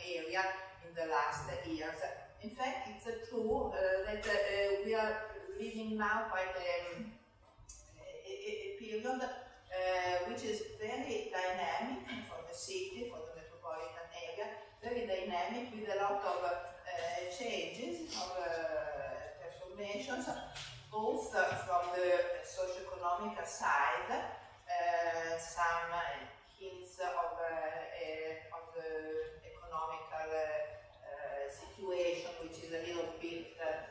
area in the last years. In fact, it's uh, true uh, that uh, we are living now quite a, a, a period uh, which is very dynamic for the city, for the metropolitan area, very dynamic with a lot of uh, changes, of transformations, both uh, from the socio-economic side, uh, some hints of, uh, which is a little bit uh,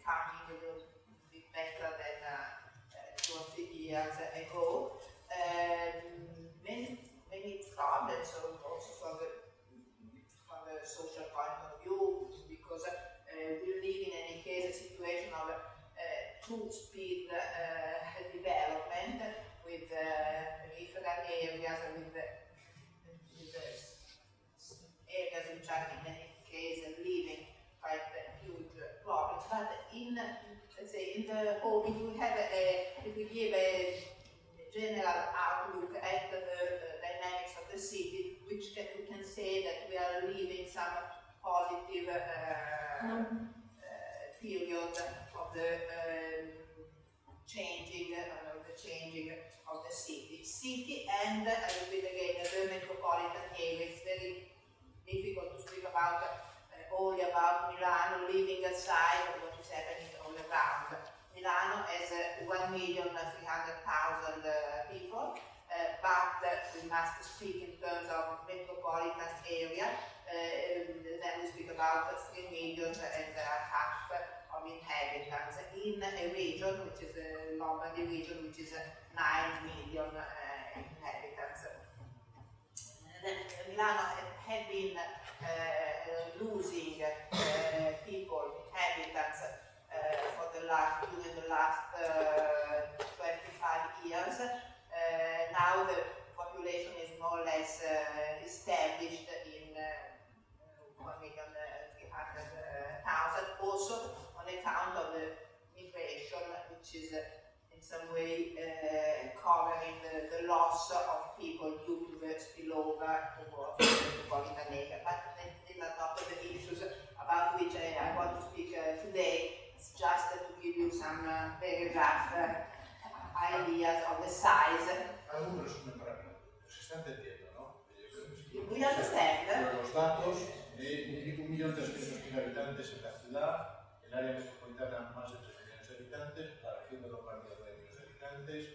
coming a little bit better than uh, uh, two or three years ago. Um, many, many problems also from the, from the social point of view, because we live in any case a situation of two-speed uh, development with uh, peripheral areas, with, with the areas which are in case living quite a huge problems. But in, let's say, in the whole, if we have a, if we give a general outlook at the, the dynamics of the city, which can, we can say that we are living some positive uh, mm. period of the um, changing uh, the changing of the city. City and I repeat again the metropolitan area. is very difficult to speak about uh, only about Milano, leaving aside what is happening all around. Milano has uh, 1,300,000 uh, people, uh, but we must speak in terms of metropolitan area. then we speak about 3 million and half of inhabitants in a region, which is a Lombardy region, which is 9 million. Milano had been uh, losing uh, people, inhabitants, uh, for the last, during the last 25 years. now the population is more or less established in uh, 1,300,000, also on account of the migration, which is in some way covering the, the loss of the spillover the Polytanega. But these are not the issues about which I, I want to speak uh, today. It's just to give you some uh, very rough uh, ideas of the size. We understand. Los datos de 1.300.000 habitantes en la ciudad, el área metropolitana más de 3 millones de habitantes, la región de Lombardía 9 millones de habitantes.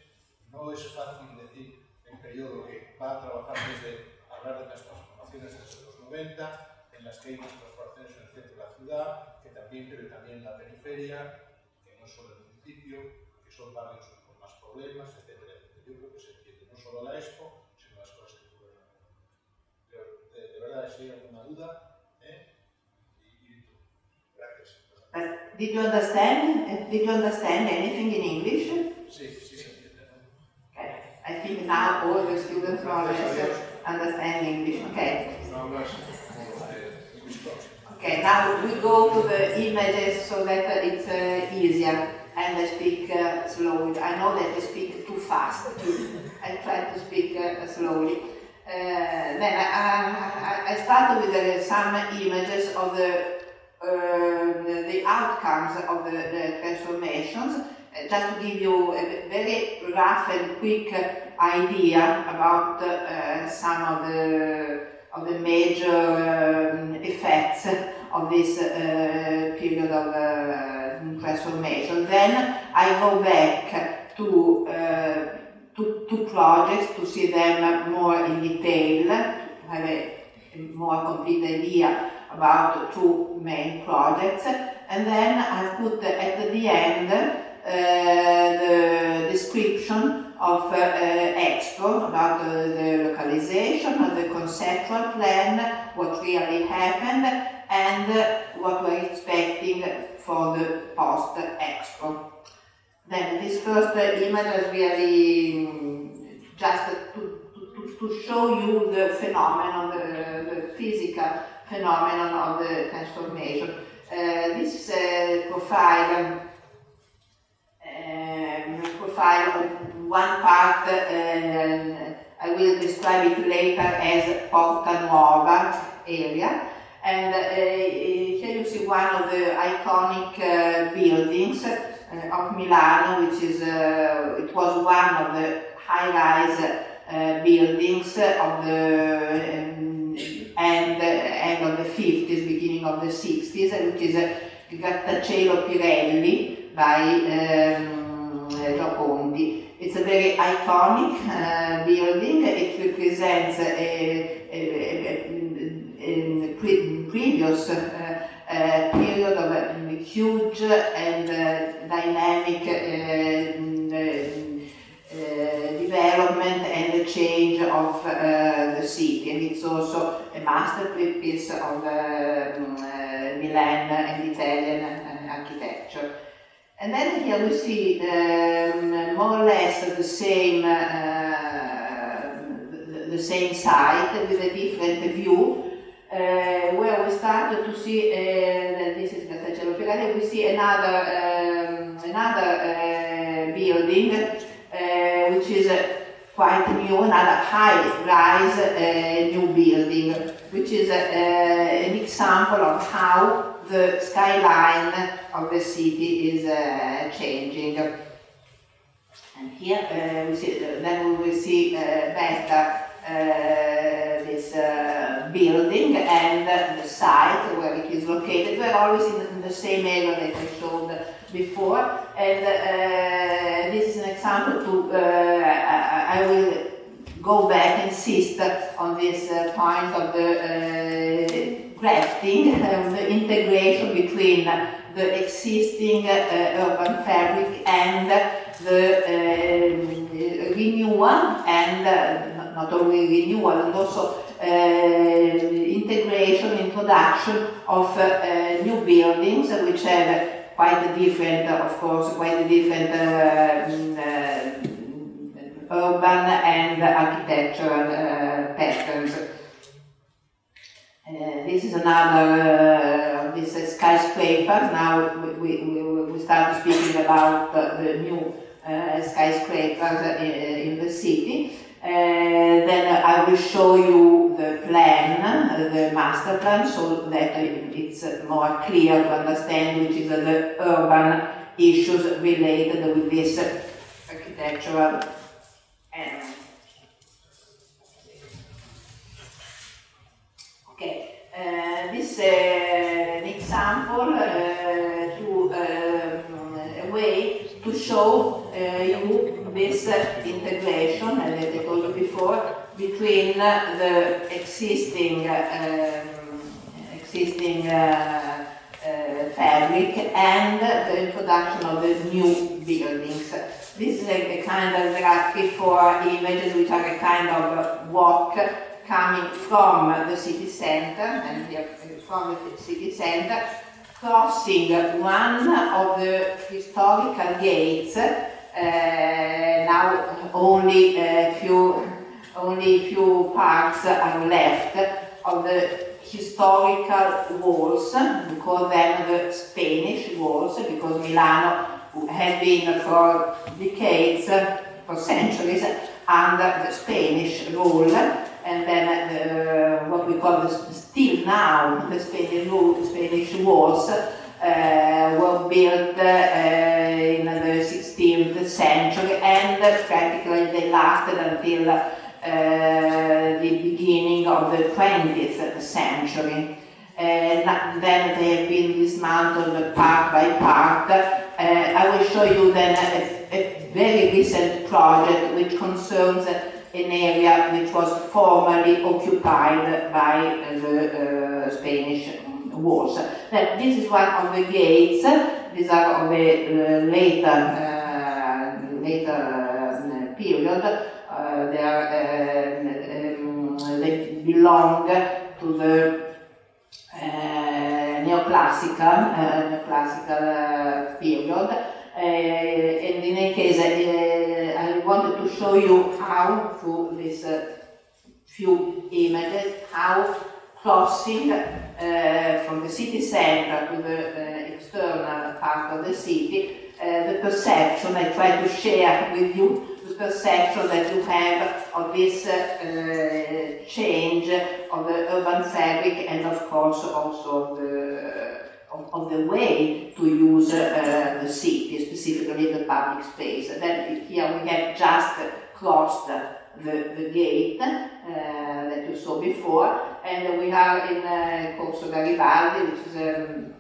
No es fácil decir el periodo que va a trabajar desde hablar de las transformaciones desde los 90, en las que hay más transformaciones en el centro de la ciudad, que también, pero también en la periferia, que no solo el municipio, que son barrios con más problemas, etc. Yo creo que se entiende no solo la Expo, sino las cosas que ocurren. Pero de, de verdad, si hay alguna duda, But did you understand? Did you understand anything in English? Sí, sí. Okay. I think now all the students more or less understand English. Okay. Okay, now we go to the images so that it's uh, easier and I speak uh, slowly. I know that I speak too fast. I try to speak uh, slowly. Uh, then I, I, I start with uh, some images of the uh, the outcomes of the, the transformations, uh, just to give you a very rough and quick idea about uh, some of the of the major um, effects of this uh, period of uh, transformation. Then I go back to, uh, to, to projects to see them more in detail, to have a more complete idea about two main projects. And then I put at the end the description of uh, Expo about the, localization, of the conceptual plan, what really happened, and what we're expecting for the post-Expo. Then this first image is really just to, to, to show you the phenomenon, the, the physical phenomenon of the transformation. Uh, this uh, profile, um, profile, one part, uh, I will describe it later as Porta Nuova area. And uh, here you see one of the iconic uh, buildings uh, of Milano, which is, it was one of the high-rise buildings of the um, end, end of the 50s, beginning of the 60s, which is uh, Pirelli by um, Eh, Gio Ponti. It's a very iconic uh, building. It represents a, a, a, a pre previous uh, period of huge and uh, dynamic mm, development and the change of the city. And it's also a masterpiece of mm, Milan and Italian architecture. And then here we see um, more or less the same, uh, the, the, same site with a different view, uh, where we start to see, uh, this is Grattacielo Pirelli, we see another, um, another building, which is quite new, another high-rise new building, which is an example of how the skyline of the city is uh, changing. And here uh, we see, uh, then we will see better this building and the site where it is located. We're always in, the same area that I showed before. And uh, this is an example to, uh, I, I, will go back and insist on this uh, point of the grafting, um, the integration between the existing uh, urban fabric and the uh, renewal and uh, not only renewal and also integration, introduction of new buildings which have quite different, of course, quite different urban and architectural patterns. Uh, this is another, uh, this is skyscraper. Now we, we, we start speaking about the new uh, skyscrapers in, in the city. Uh, then I will show you the plan, the master plan, so that it's more clear to understand which is the urban issues related with this architectural Okay, uh, this is uh, an example uh, to a way to show you this integration, as I told you before, between the existing existing uh, fabric and the introduction of the new buildings. This is a, a, kind of graphic for images which are a kind of walk coming from the city center, and here from the city center, crossing one of the historical gates, uh, now only a few, only few parts are left of the historical walls, we call them the Spanish walls, because Milano has been for decades, for centuries, under the Spanish rule, and then the, what we call the, still now the Spanish, Spanish walls uh, were built uh, in the 16th century and practically they lasted until uh, the beginning of the 20th century. Uh, then they have been dismantled part by part. Uh, I will show you then a, a, very recent project which concerns an area which was formerly occupied by the uh, Spanish walls. Now, this is one of the gates. These are of a later, later period. Uh, they, are, um, they belong to the uh, neoclassical, neoclassical period. And in any case, I wanted to show you how, through these few images, how crossing uh, from the city center to the uh, external part of the city, uh, the perception. I try to share with you the perception that you have of this uh, uh, change of the urban fabric and of course also the, of, the way to use uh, the city, specifically the public space. Then here we have just crossed the, the gate uh, that you saw before, and we are in uh, Corso Garibaldi, which is um,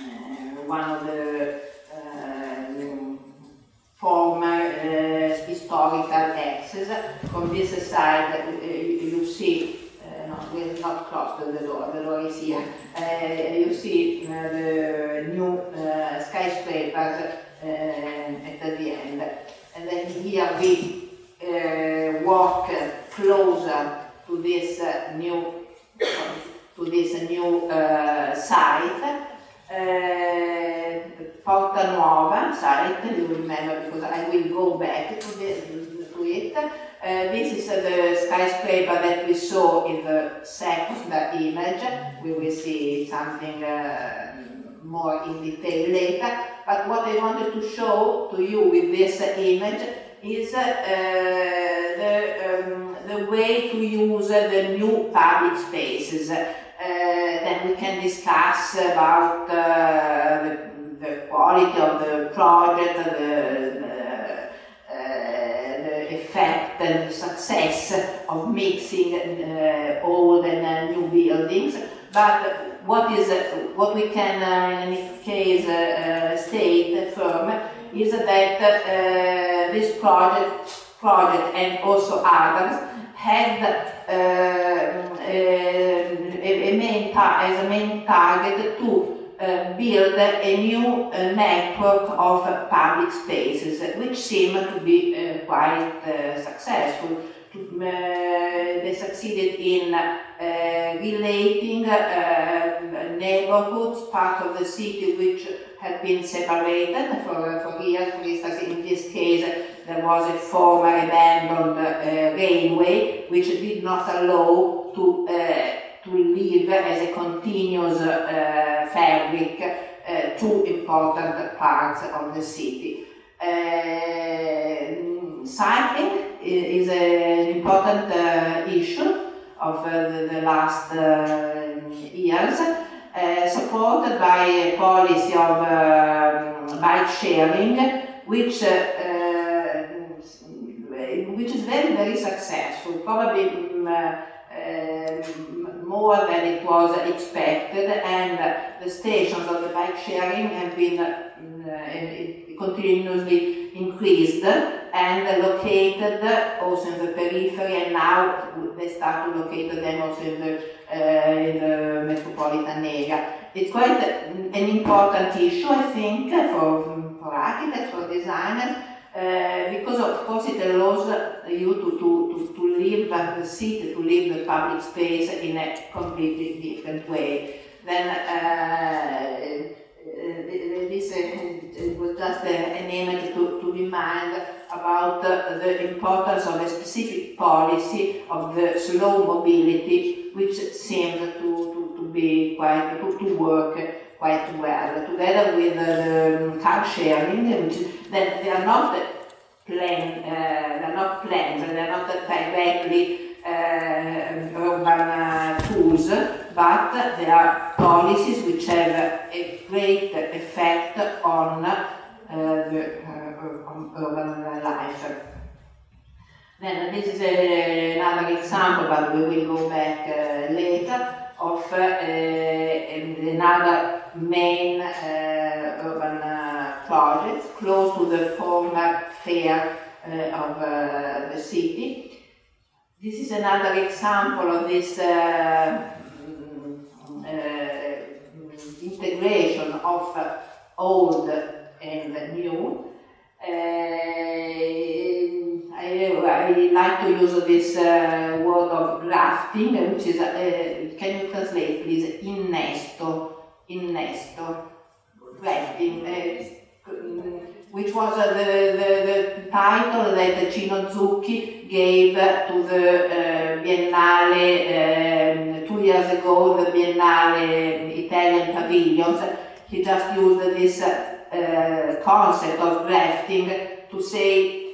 uh, one of the former uh, historical axes. From this side, uh, you see, uh, no, we have not crossed the door, the door is here. you see the new skyscrapers at the end. And then here we walk closer to this new to this new site. Porta Nuova site, you remember because I will go back to, this, to it. Uh, this is uh, the skyscraper that we saw in the second image. We will see something uh, more in detail later. But what I wanted to show to you with this image is uh, the, um, the way to use the new public spaces. Uh, then we can discuss about the the quality of the project, the, effect and success of mixing uh, old and uh, new buildings. But what is what we can, eh, in any case, state firm is that this project, project and also others had a, a main as a main target to uh, build a new uh, network of public spaces, which seem to be uh, quite uh, successful. They succeeded in relating neighborhoods, part of the city which had been separated for, for years. For instance, in this case, there was a former abandoned railway which did not allow to to live as a continuous uh, fabric uh, two important parts of the city. cycling is an important issue of the, the last years, supported by a policy of um, bike sharing, which which is very, very successful, probably um, uh, more than it was expected, and the stations of the bike sharing have been uh, continuously increased and located also in the periphery, and now they start to locate them also in the, uh, in the metropolitan area. It's quite an important issue, I think, for, for architects, for designers, because of course it allows you to, to, to, to live the city, to live the public space in a completely different way. Then uh, this was just an image to, to remind about the importance of a specific policy of the slow mobility, which seems to, to, to be quite to, to work quite well, together with the car sharing, which that they are not plan, uh, they're not plans, they're not directly uh, urban uh, tools, but they are policies which have a great effect on uh, the uh, urban life. Then this is a, another example, but we will go back uh, later, of uh, another main uh, urban uh, project close to the former fair of the city. This is another example of this mm, integration of old and new. Uh, I, I, like to use this uh, word of grafting, which is, uh, can you translate please, innesto, innesto, grafting, which was the, the, the, title that Cino Zucchi gave to the Biennale um, two years ago, the Biennale Italian Pavilions. He just used this uh, concept of grafting to say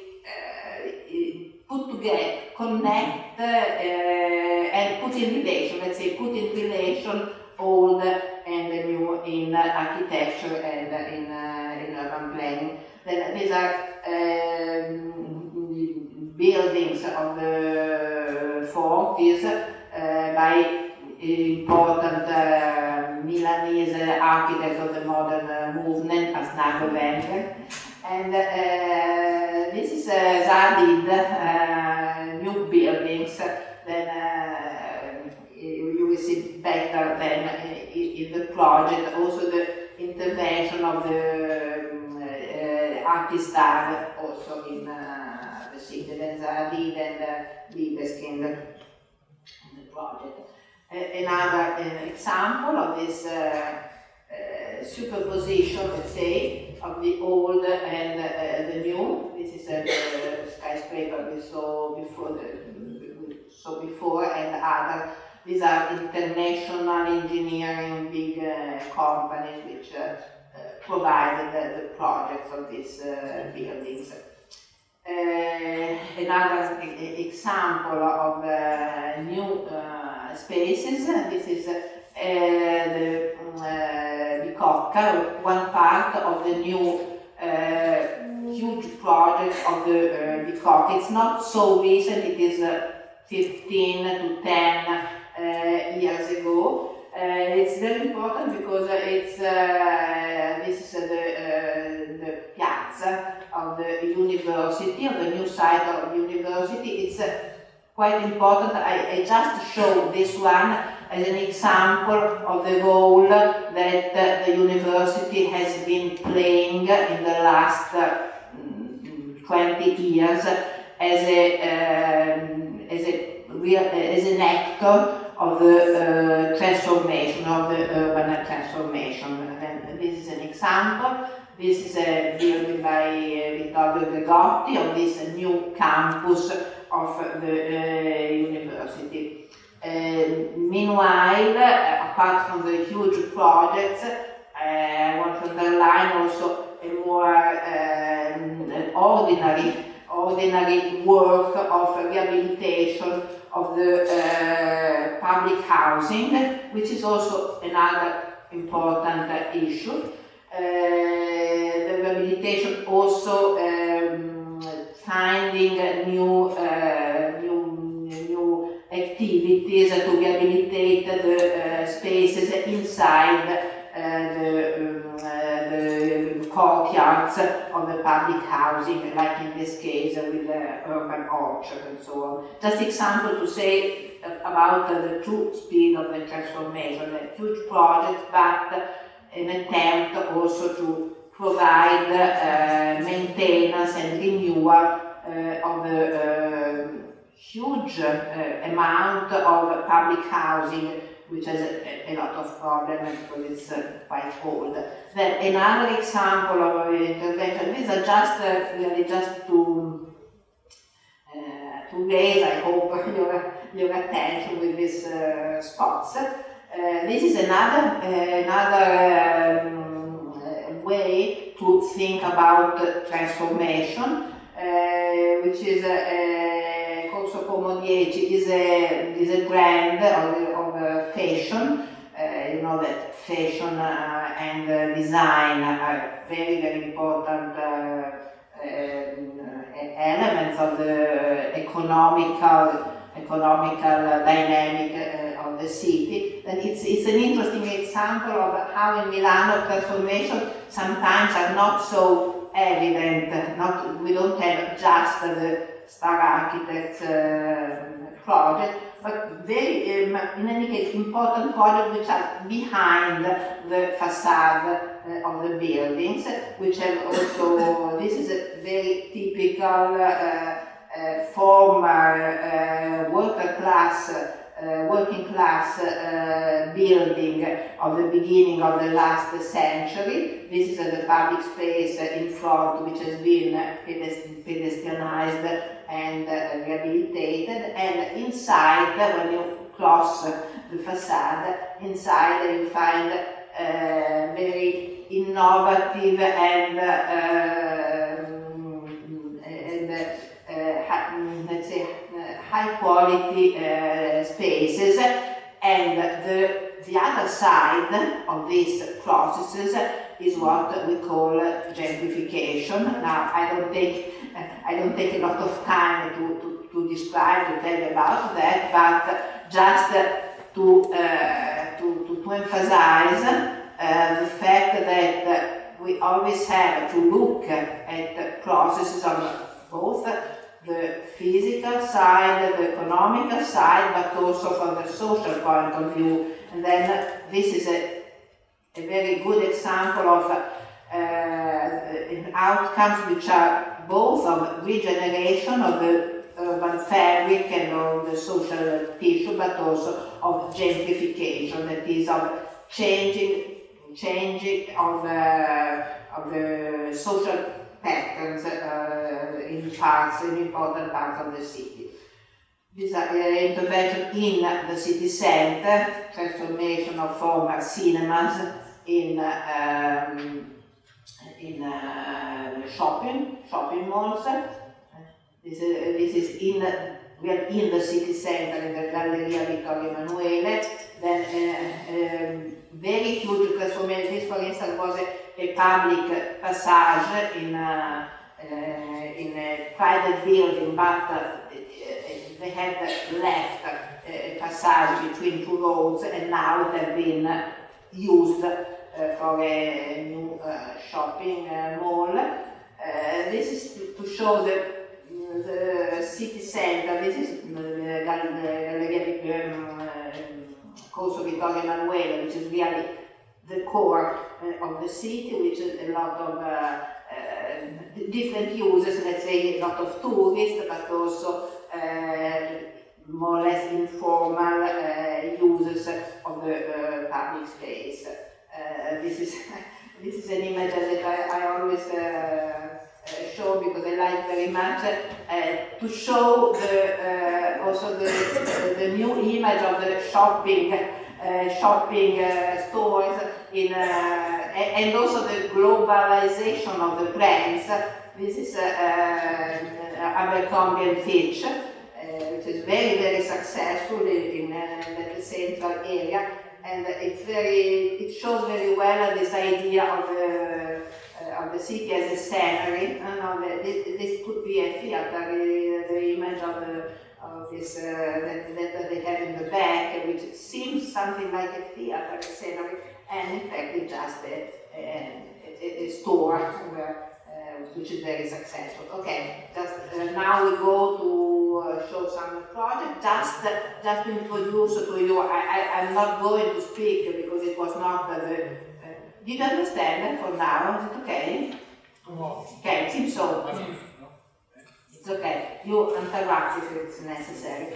put together, connect uh, and put in relation, let's say put in relation old and new in architecture and in, uh, in urban planning. Then these are um, buildings of the 40s uh, by important uh, Milanese architects of the modern uh, movement, Asnago Vender. And uh, this is uh, Zadig, uh, new buildings, will see better than in the project, also the intervention of the um, uh, also in uh, the city, then Zadig and uh, Libeskind in the project. another example of this superposition, let's say, of the old and uh, the new. This is a uh, skyscraper we saw before, the, saw before, and other. These are international engineering big uh, companies which uh, uh, provided the, the, projects of these uh, buildings. another example of new spaces. This is the Bicocca, one part of the new uh, huge project of the uh, Bicocca. It's not so recent, it is uh, 15 to 10 uh, years ago. Uh, it's very important because it's uh, this is the, the piazza of the university, of the new site of the university. It's quite important. I, I just show this one as an example of the role that the university has been playing in the last uh, 20 years as a, um, as, a real, as an actor of the uh, transformation, of the urban transformation. And this is an example. This is a building by uh, Vittorio Gregotti of this new campus of the uh, university. Uh, meanwhile, uh, apart from the huge projects, uh, I want to underline also a more um, ordinary ordinary work of rehabilitation of the uh, public housing, which is also another important uh, issue. Uh, the rehabilitation also um, finding new, uh, new, new activities to rehabilitate the uh, spaces inside the um, courtyards of the public housing, like in this case with the urban orchard and so on. Just example to say about the true speed of the transformation, a huge project, but an attempt also to provide uh, maintenance and renewal uh, of the uh, huge amount of public housing which has a, a lot of problems because it's uh, quite old. Then another example of intervention, these are just uh, really just to uh, to raise, I hope, your, your attention with these uh, spots. Uh, this is another another um, way to think about transformation, uh, which is Corso Como 10 is a is a brand of fashion. Uh, you know that fashion uh, and uh, design are very very important elements of the economical economical dynamic uh, of the city. And it's, it's an interesting example of how in Milano transformation sometimes are not so evident. Not, we don't have just the star architects uh, project, but very, um, in any case, important projects which are behind the facade uh, of the buildings, which have also, this is a very typical uh, uh, former uh, worker class uh, working class uh, building of the beginning of the last century. This is uh, the public space in front which has been pedestrianized and rehabilitated and inside when you cross the facade, inside you find very innovative and um, and uh, let's say high quality uh, spaces and the, the other side of these processes is what we call gentrification. Now, I don't take, I don't take a lot of time to, to, to describe, to tell about that, but just to, uh, to, to, to, emphasize uh, the fact that we always have to look at processes on both the physical side, the economical side, but also from the social point of view. And then this is a, a very good example of uh, outcomes which are both of regeneration of the urban fabric and of the social tissue, but also of gentrification, that is of changing, changing of, uh, of the social patterns uh, in parts, in important parts of the city. This uh, intervention in the city center, transformation of former cinemas in um, in uh, shopping shopping malls. This is, this is in we are in the city center in the Galleria Vittorio Emanuele. Then uh, um, very huge transformation. This, for instance, was a a public passage in a, uh, in a private building, but uh, they had left a passage between two roads and now it has been used for a new shopping mall. This is to, show the, the city center. This is the Galleria um, Corso Vittorio Emanuele, which is really the core uh, of the city, which is a lot of uh, uh, different users, let's say a lot of tourists, but also more or less informal users of the public space. this is this is an image that I, I always uh, show because I like very much uh, to show the uh, also the, the, new image of the shopping uh, shopping uh, stores in uh, and also the globalization of the brands. This is uh, Abercrombie and Fitch, which is very, very successful in, in the central area, and it's very, it shows very well this idea of uh, of the city as a scenery. And the, this, this, could be a theater, the, the image of the of this uh, that, that, they have in the back, which seems something like a theater, a scenery, and in fact it's just a, a, a, a store where, uh, which is very successful. Okay, just uh, now we go to uh, show some project. Just just to introduce to you, I, I, am not going to speak because it was not the. Uh, did you understand for now? Is it okay? Okay, it seems so. It's okay. You interrupt if it's necessary.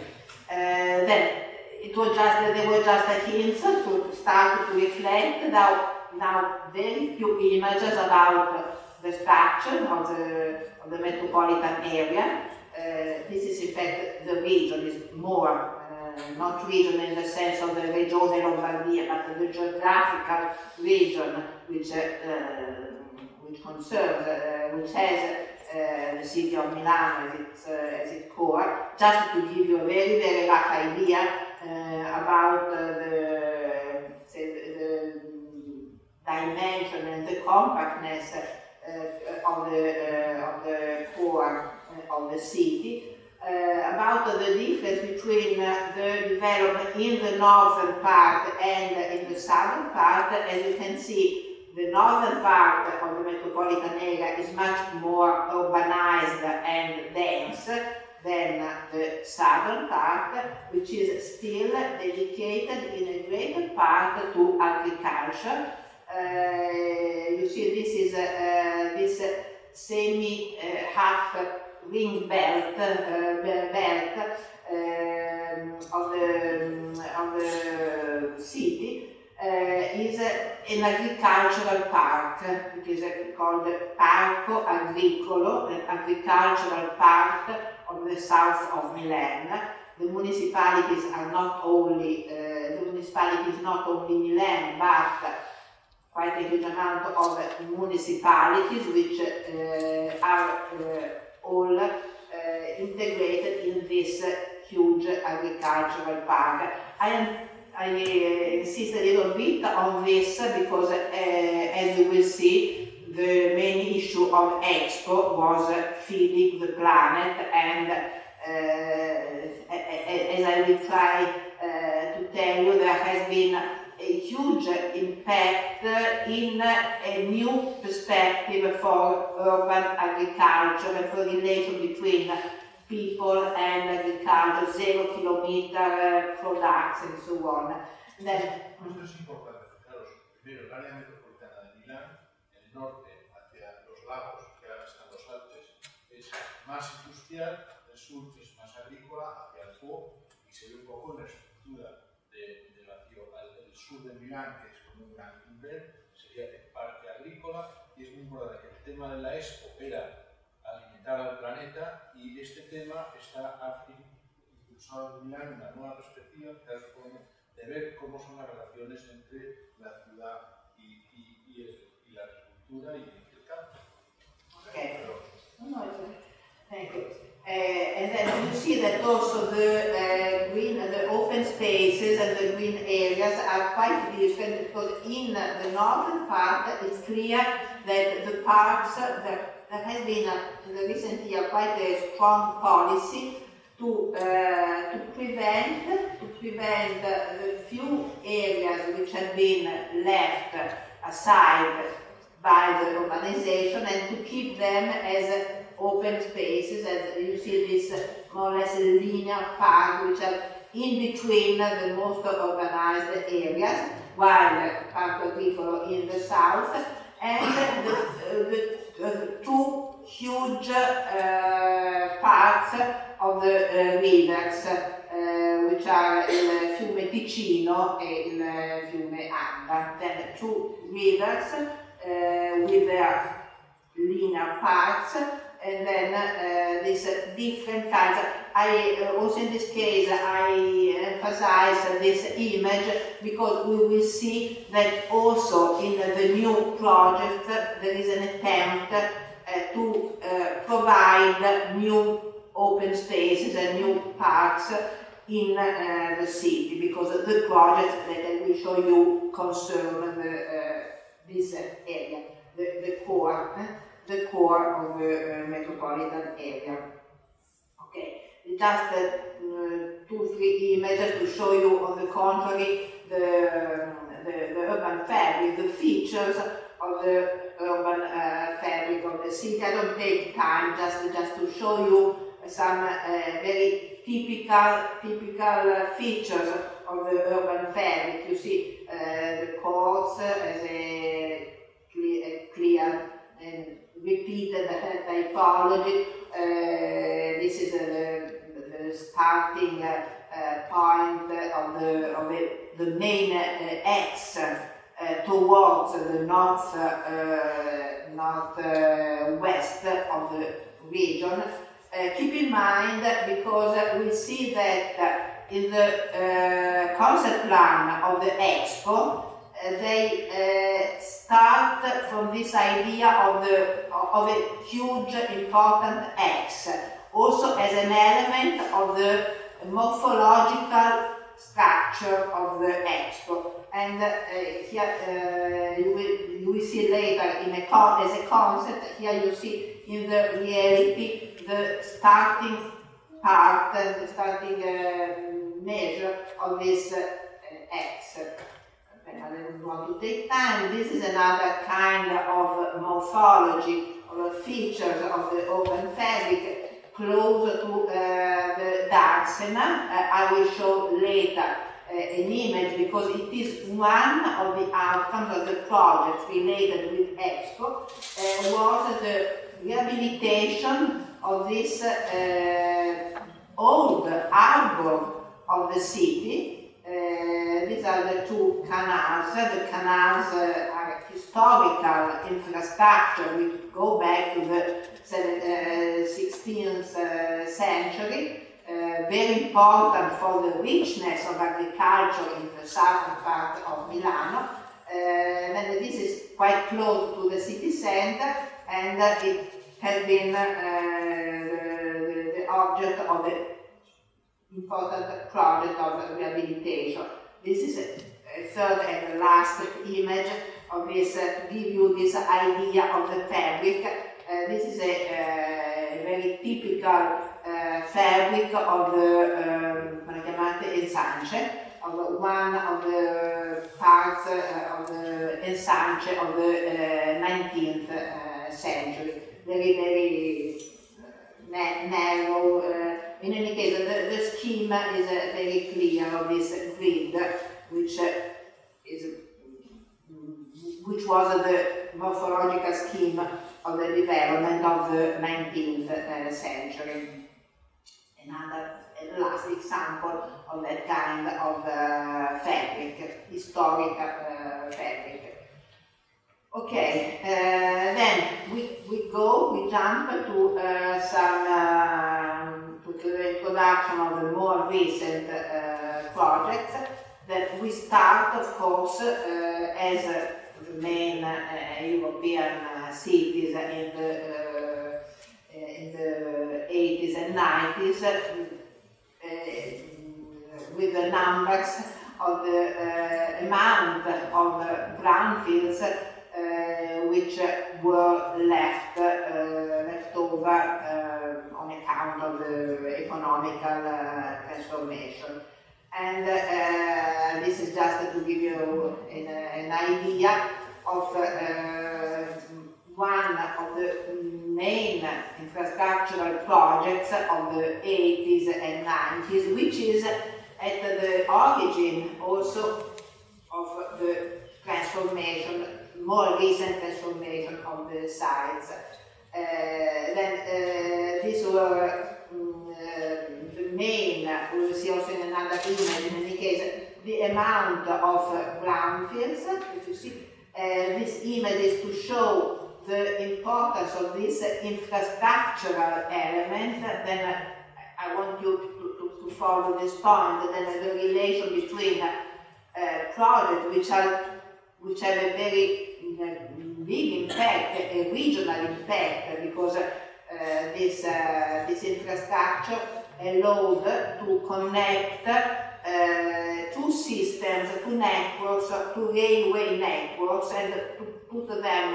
Uh, then it was just they were just a hint to start to reflect. Now, now very few images about the structure of the of the metropolitan area. Uh, this is in fact the region is more uh, not region in the sense of the Regione Lombardia, but the geographical region which uh, which concerns, uh, which has the city of Milan as its, uh, as its core, just to give you a very, very rough idea uh, about the, the, dimension and the compactness of, the, of the core of the city. Uh, about the difference between uh, the development in the northern part and in the southern part, as you can see, the northern part of the metropolitan area is much more urbanized and dense than the southern part, which is still dedicated in a greater part to agriculture. Uh, you see, this is uh, this semi uh, half ring belt, uh, belt um, of the of the city uh, is an agricultural park. It is called Parco Agricolo, an agricultural park of the south of Milan. The municipalities are not only uh, the municipality is not only Milan, but quite a huge amount of municipalities which uh, are all integrated in this huge agricultural park. I am I insist a little bit on this because, uh, as you will see, the main issue of Expo was feeding the planet and uh, as I will try uh, to tell you, there has been a huge impact in a new perspective for urban agriculture and for the relation between people and agriculture, zero kilometer products and so on. Then, Esto es importante, fijaros, primero el área metropolitana de Milán, el norte hacia los lagos, que ahora están los Alpes, es más industrial, el sur es más agrícola, hacia el Po, y se ve un poco la estructura de, de la ciudad. El, sur de Milán, que es como un gran timber, sería el parque agrícola, y es muy importante que el tema de la Expo era al planeta y este tema está impulsado en Milán una nueva perspectiva de ver cómo son las relaciones entre la ciudad y, y, y, y la agricultura y el campo. Okay. Thank you. Uh, and then you see that also the uh, green, the open spaces and the green areas are quite different because in the northern part it's clear that the parks, the there has been a, in the recent year quite a strong policy to, uh, to prevent, to prevent uh, the few areas which have been left aside by the urbanization and to keep them as open spaces as you see this more or less linear path which are in between the most urbanized areas while Parco Agricolo in the south and the, uh, the two huge uh, parts of the uh, rivers, uh, which are il fiume Ticino e il fiume Anda. Then two rivers with their linear parts and then uh, these uh, different kinds. I uh, also in this case I emphasize this image because we will see that also in the new project there is an attempt uh, to uh, provide new open spaces and new parks in uh, the city because the project that I will show you concern this area, the, the core the core of the uh, metropolitan area. Okay, just uh, two, three images to show you on the contrary the, the, the urban fabric, the features of the urban uh, fabric of the city. I don't take time just, just to show you some uh, very typical, typical uh, features of the urban fabric. You see uh, the courts as a a clear and repeated typology. Uh, this is the, the starting uh, uh, point of the, of the, the main X towards the north, north west of the region. Uh, keep in mind because uh, we see that uh, in the concept plan of the Expo, they start from this idea of, the, of a huge important X, also as an element of the morphological structure of the expo. And uh, here uh, you, will, you will see later in a as a concept, here you see in the reality the starting part, the starting uh, measure of this uh, X. I want to take time. This is another kind of morphology or features of the open fabric close to uh, the Darsena. Uh, I will show later uh, an image because it is one of the outcomes of the projects related with Expo uh, was the rehabilitation of this uh, old arbor of the city uh, these are the two canals. The canals are historical infrastructure We go back to the 16th uh, century. very important for the richness of agriculture in the southern part of Milano. and this is quite close to the city center and it has been the, the, the object of the important project of rehabilitation. This is a, third and last image of this, uh, give you this idea of the fabric. Uh, this is a, uh, very typical uh, fabric of the um, ensanche, of one of the parts uh, of the ensanche of the 19th uh, century. Very, very narrow in any case, the, the scheme is uh, very clear of this grid, which uh, is which was the morphological scheme of the development of the 19th uh, century. Another last example of that kind of uh, fabric, historic uh, fabric. Okay, uh, then we, we go, we jump to uh, some uh, the introduction of the more recent uh, projects that we start, of course, uh, as uh, the main uh, European uh, cities in the, uh, in the 80s and 90s with the numbers of the amount of brownfields which were left, left over on account of the economical uh, transformation. And uh, this is just to give you an, an idea of uh, one of the main infrastructural projects of the 80s and 90s, which is at the origin also of the transformation, more recent transformation of the sites. Uh, then uh, these were main, see also in image, in any case, the amount of brownfields, if you see, uh, this image is to show the importance of this infrastructural element, then I want you to, to, to follow this point, then the relation between uh, projects which are which have a very uh, big impact, a regional impact, because uh, this uh, this infrastructure allowed to connect uh, two systems, two networks, two railway networks, and to put them,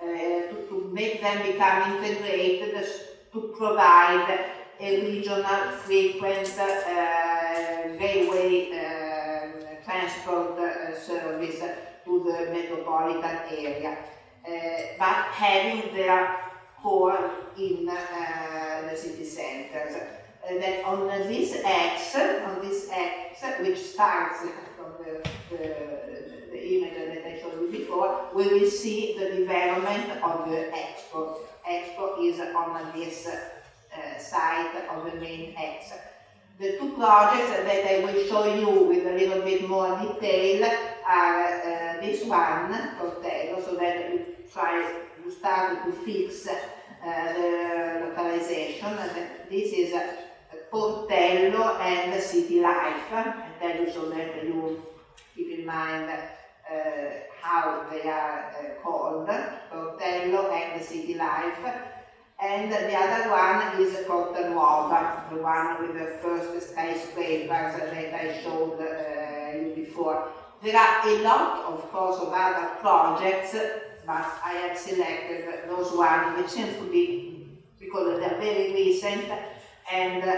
uh, to, to make them become integrated to provide a regional frequent uh, railway uh, transport service to the metropolitan area, but having their core in the city centers. Then on this X, on this X, which starts from the, the, the image that I showed you before, we will see the development of the Expo. Expo is on this uh, side of the main X. The two projects that I will show you with a little bit more detail are uh, this one, Portello, so that we try to start to fix uh, the localization. This is Portello and City Life. I tell you that you keep in mind uh, how they are uh, called, Portello and City Life. And the other one is Porta Nuova, the one with the first skyscrapers that I showed uh, you before. There are a lot, of course, of other projects, but I have selected those ones which seem to be, because they're very recent, and uh,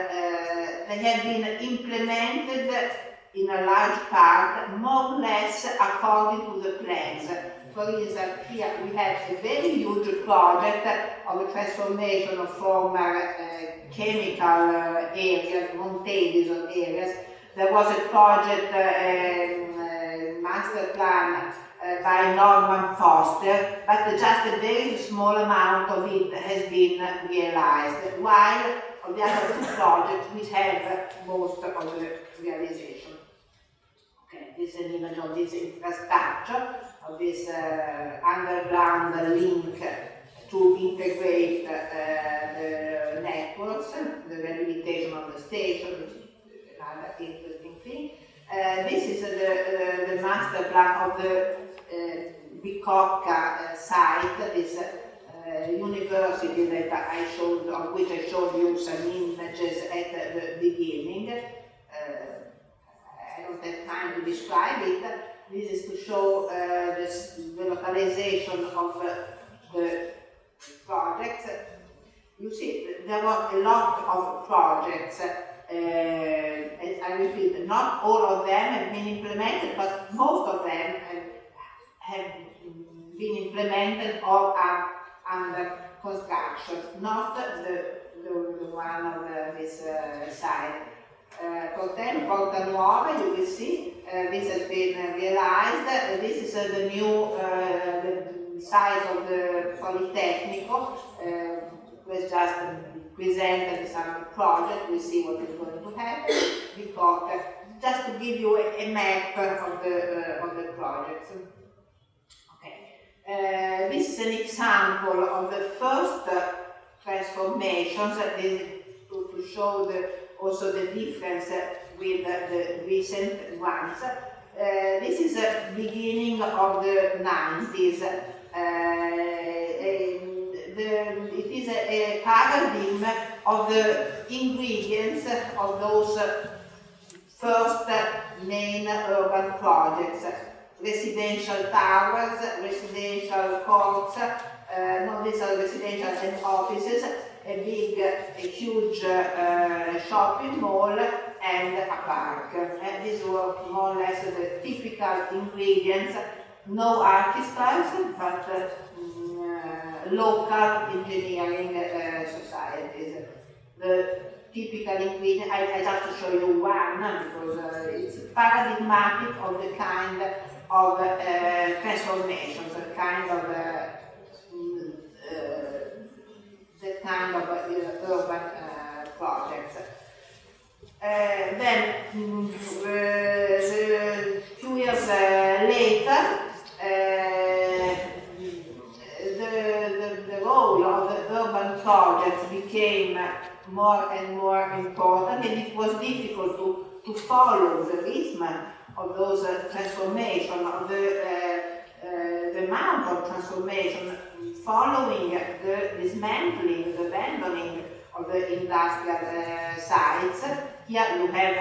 they have been implemented in a large part, more or less according to the plans. For instance, here we have a very huge project of a transformation of former uh, chemical uh, areas, mountainous areas. There was a project, uh, um, master plan uh, by Norman Foster, but just a very small amount of it has been realized, while on the other projects we have most of the realization. Okay, this is an image of this infrastructure of this uh, underground link uh, to integrate uh, the networks, the rehabilitation of the station, is uh, another interesting thing. Uh, this is uh, the, the master plan of the Bicocca site, this university that I showed, which I showed you some images at the beginning. I don't have time to describe it, this is to show uh, this, the localization of uh, the projects. You see, there were a lot of projects. Uh, I repeat, not all of them have been implemented, but most of them have been implemented or are under construction, not the, the, the one on this uh, side. Uh, Portello, Porta Nuova, you will see, uh, this has been realized. Uh, this is uh, the new uh, the size of the Politecnico. Uh, was just presented some project, we see what is going to happen. Because, just to give you a, a map of the, of the projects. Okay. this is an example of the first uh, transformations, to, to show the also the difference uh, with the recent ones. Uh, this is the beginning of the 90s. Uh, the, it is a, a, paradigm of the ingredients of those first main urban projects. Residential towers, residential courts, uh, no, these are residential and offices, a big, a huge uh, shopping mall and a park. And these were more or less the typical ingredients, no architects, but uh, local engineering uh, societies. The typical ingredient, I, I just show you one because it's paradigmatic of the kind of uh, transformations, a kind of uh, kind of eh, urban projects. Then, mm, few years later, the, role of the urban projects became more and more important and it was difficult to, to follow the rhythm of those uh, of the, uh, uh, the amount of transformation following the dismantling, the abandoning of the industrial uh, sites. Here you have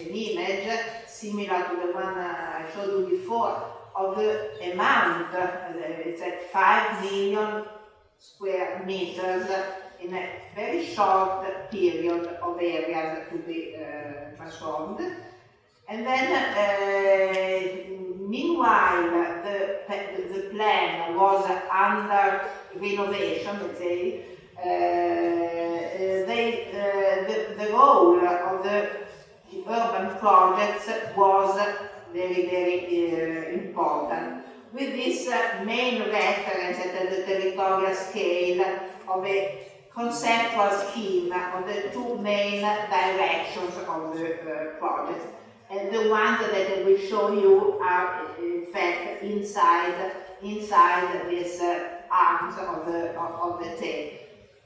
an image similar to the one uh, I showed you before of the amount, it's at 5 million square meters in a very short period of areas to be uh, transformed. And then, uh, meanwhile, the, the plan was under renovation, let's say, uh, they, uh, the, the role of the urban projects was very, very uh, important. With this main reference at the territorial scale of a conceptual scheme of the two main directions of the uh, project. The ones that I will show you are in fact inside inside this uh, arms of the of, of the tail.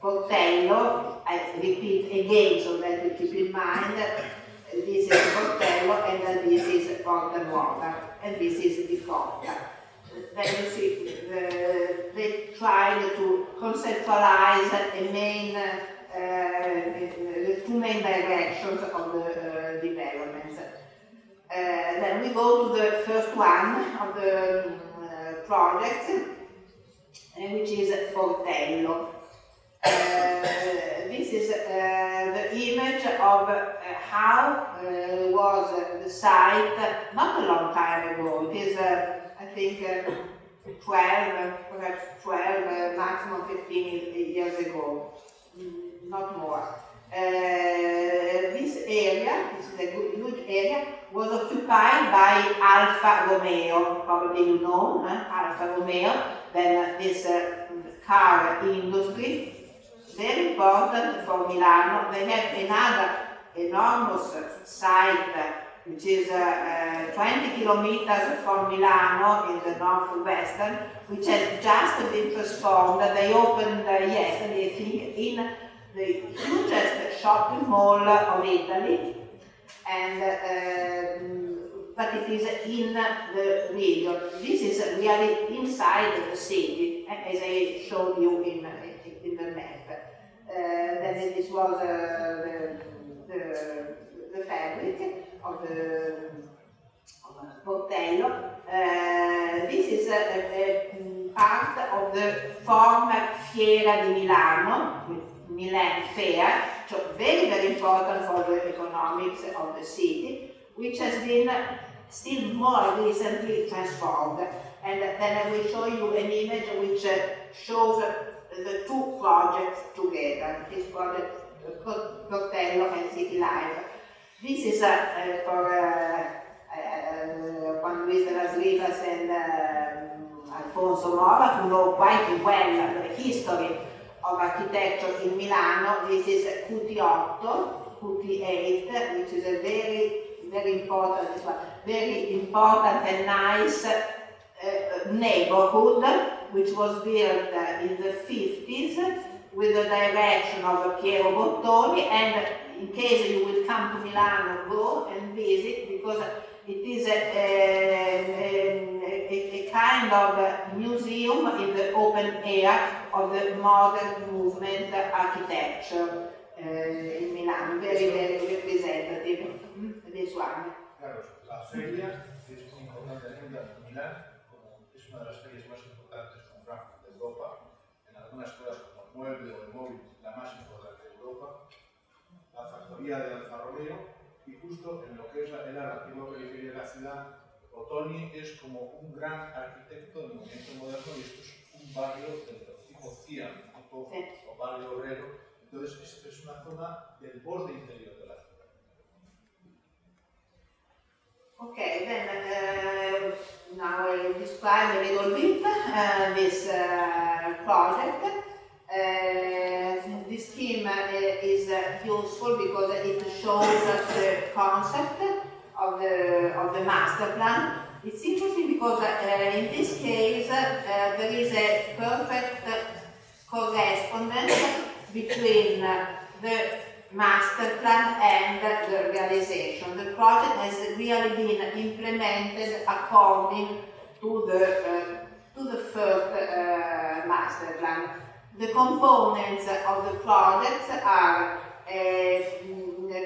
Portello, I repeat again so that you keep in mind, this is Portello and this is Porta Nuova and this is the Porta then you see the, they tried to conceptualize a main, uh, the two main directions of the uh, developments. Uh, then we go to the first one of the uh, projects, which is Portello. Uh, this is uh, the image of how was the site not a long time ago. It is I think uh, 12, perhaps 12, uh, maximum 15 years ago, mm, not more. Uh, this area, this is a good, huge area, was occupied by Alfa Romeo, probably you know, huh? Alfa Romeo, then this uh, car industry, very important for Milano. They have another enormous site which is uh, uh, 20 kilometers from Milano in the northwestern, which has just been transformed. They opened uh, yesterday, I think, in the hugest shopping mall of Italy, and uh, but it is in the region. This is really inside the city, as I showed you in, in the map. Uh, then this was uh, the, the, the fabric of the Portello. Uh, this is a, a, part of the former Fiera di Milano, Milan Fair, so very, very important for the economics of the city, which has been still more recently transformed. And then I will show you an image which uh, shows the two projects together, this project, Portello and City Life. This is uh, uh, for uh, uh, Juan Luis de las Rivas and um, Alfonso Mora, who know quite well the history of architecture in Milano. This is QT8, QT8, which is a very, very important, very important and nice uh, neighborhood, which was built in the 50s with the direction of Piero Bottoni and in case you will come to Milan, go and visit because it is a, a, a, a kind of museum in the open air of the modern movement architecture uh, in Milan. Very, very representative. This one. Claro, la feria es muy importante en Milán, como es una de las ferias más importantes con Frankfurt de Europa, en algunas cosas como el mueble o el móvil, la más importante de Europa, la factoría de Alfa Romeo y justo en lo que es la, la antigua periferia de la ciudad, Otoni es como un gran arquitecto del movimiento moderno y esto es un barrio del tipo CIAM, tipo o barrio obrero. Entonces, esto es una zona del borde interior de la ciudad. Okay, then uh, now I describe a little bit uh, this uh, project. Uh, this scheme uh, is uh, useful because it shows the concept of the, of the master plan. It's interesting because in this case there is a perfect correspondence between uh, the master plan and the realization. The project has really been implemented according to the, uh, to the first uh, master plan. The components of the project are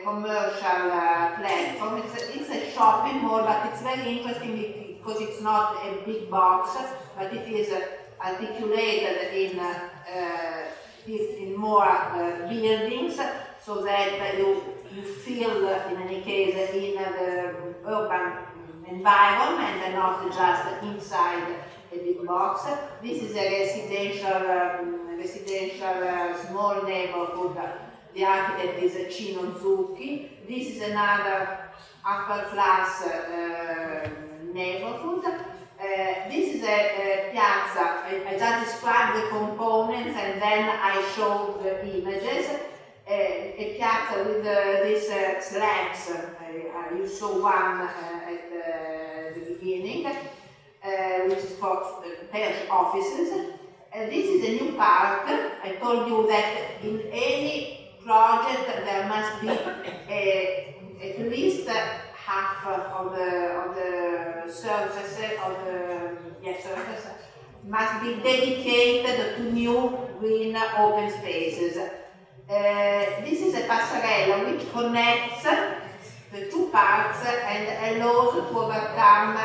commercial uh, platform. It's a, it's a, shopping mall, but it's very interesting because it's not a big box, but it is uh, articulated in, uh, in more uh, buildings so that you, you feel, in any case, in the urban environment and not just inside a big box. This is a residential, um, residential uh, small neighborhood. The architect is Cino Zucchi. This is another upper class uh, neighborhood. Uh, this is a, a piazza. I, I, just described the components and then I showed the images. Uh, a piazza with these slabs. you saw one at the beginning, which is for parish offices. this is a new park. I told you that in any project there must be a, at least half of the of the surface of the yes, surface must be dedicated to new green open spaces. Uh, this is a passerella which connects the two parts and allows to overcome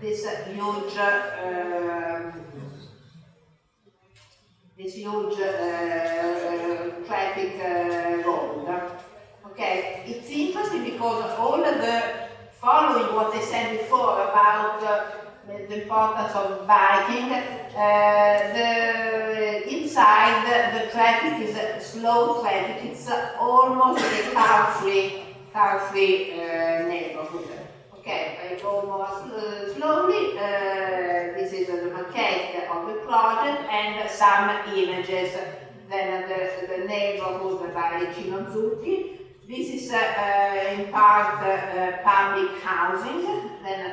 this huge uh, this huge uh, traffic uh, road. Okay, it's interesting because of all the following what I said before about uh, the importance of biking, uh, the inside the, traffic is a slow traffic. It's almost a car-free, car-free neighborhood. Okay, I go more slowly. Uh, this is the maquette of the project and some images. Then the, the neighborhood by Cino Zucchi. This is uh, uh, in part uh, public housing. Then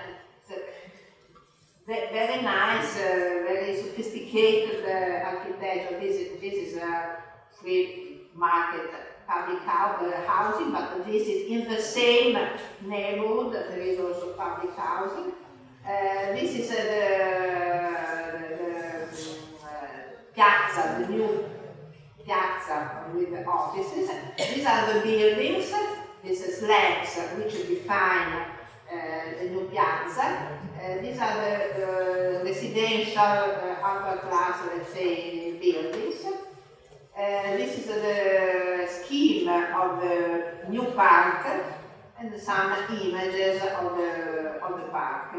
very nice, uh, very sophisticated uh, architecture. This is, this is a free market public uh, housing, but this is in the same neighborhood. There is also public housing. Uh, this is uh, the, the, the piazza, the new piazza with the offices. These are the buildings. this These slabs which define uh, the new piazza. Uh, these are the, the residential uh, upper class, let's say, buildings. Uh, this is the scheme of the new park and some images of the, of the park.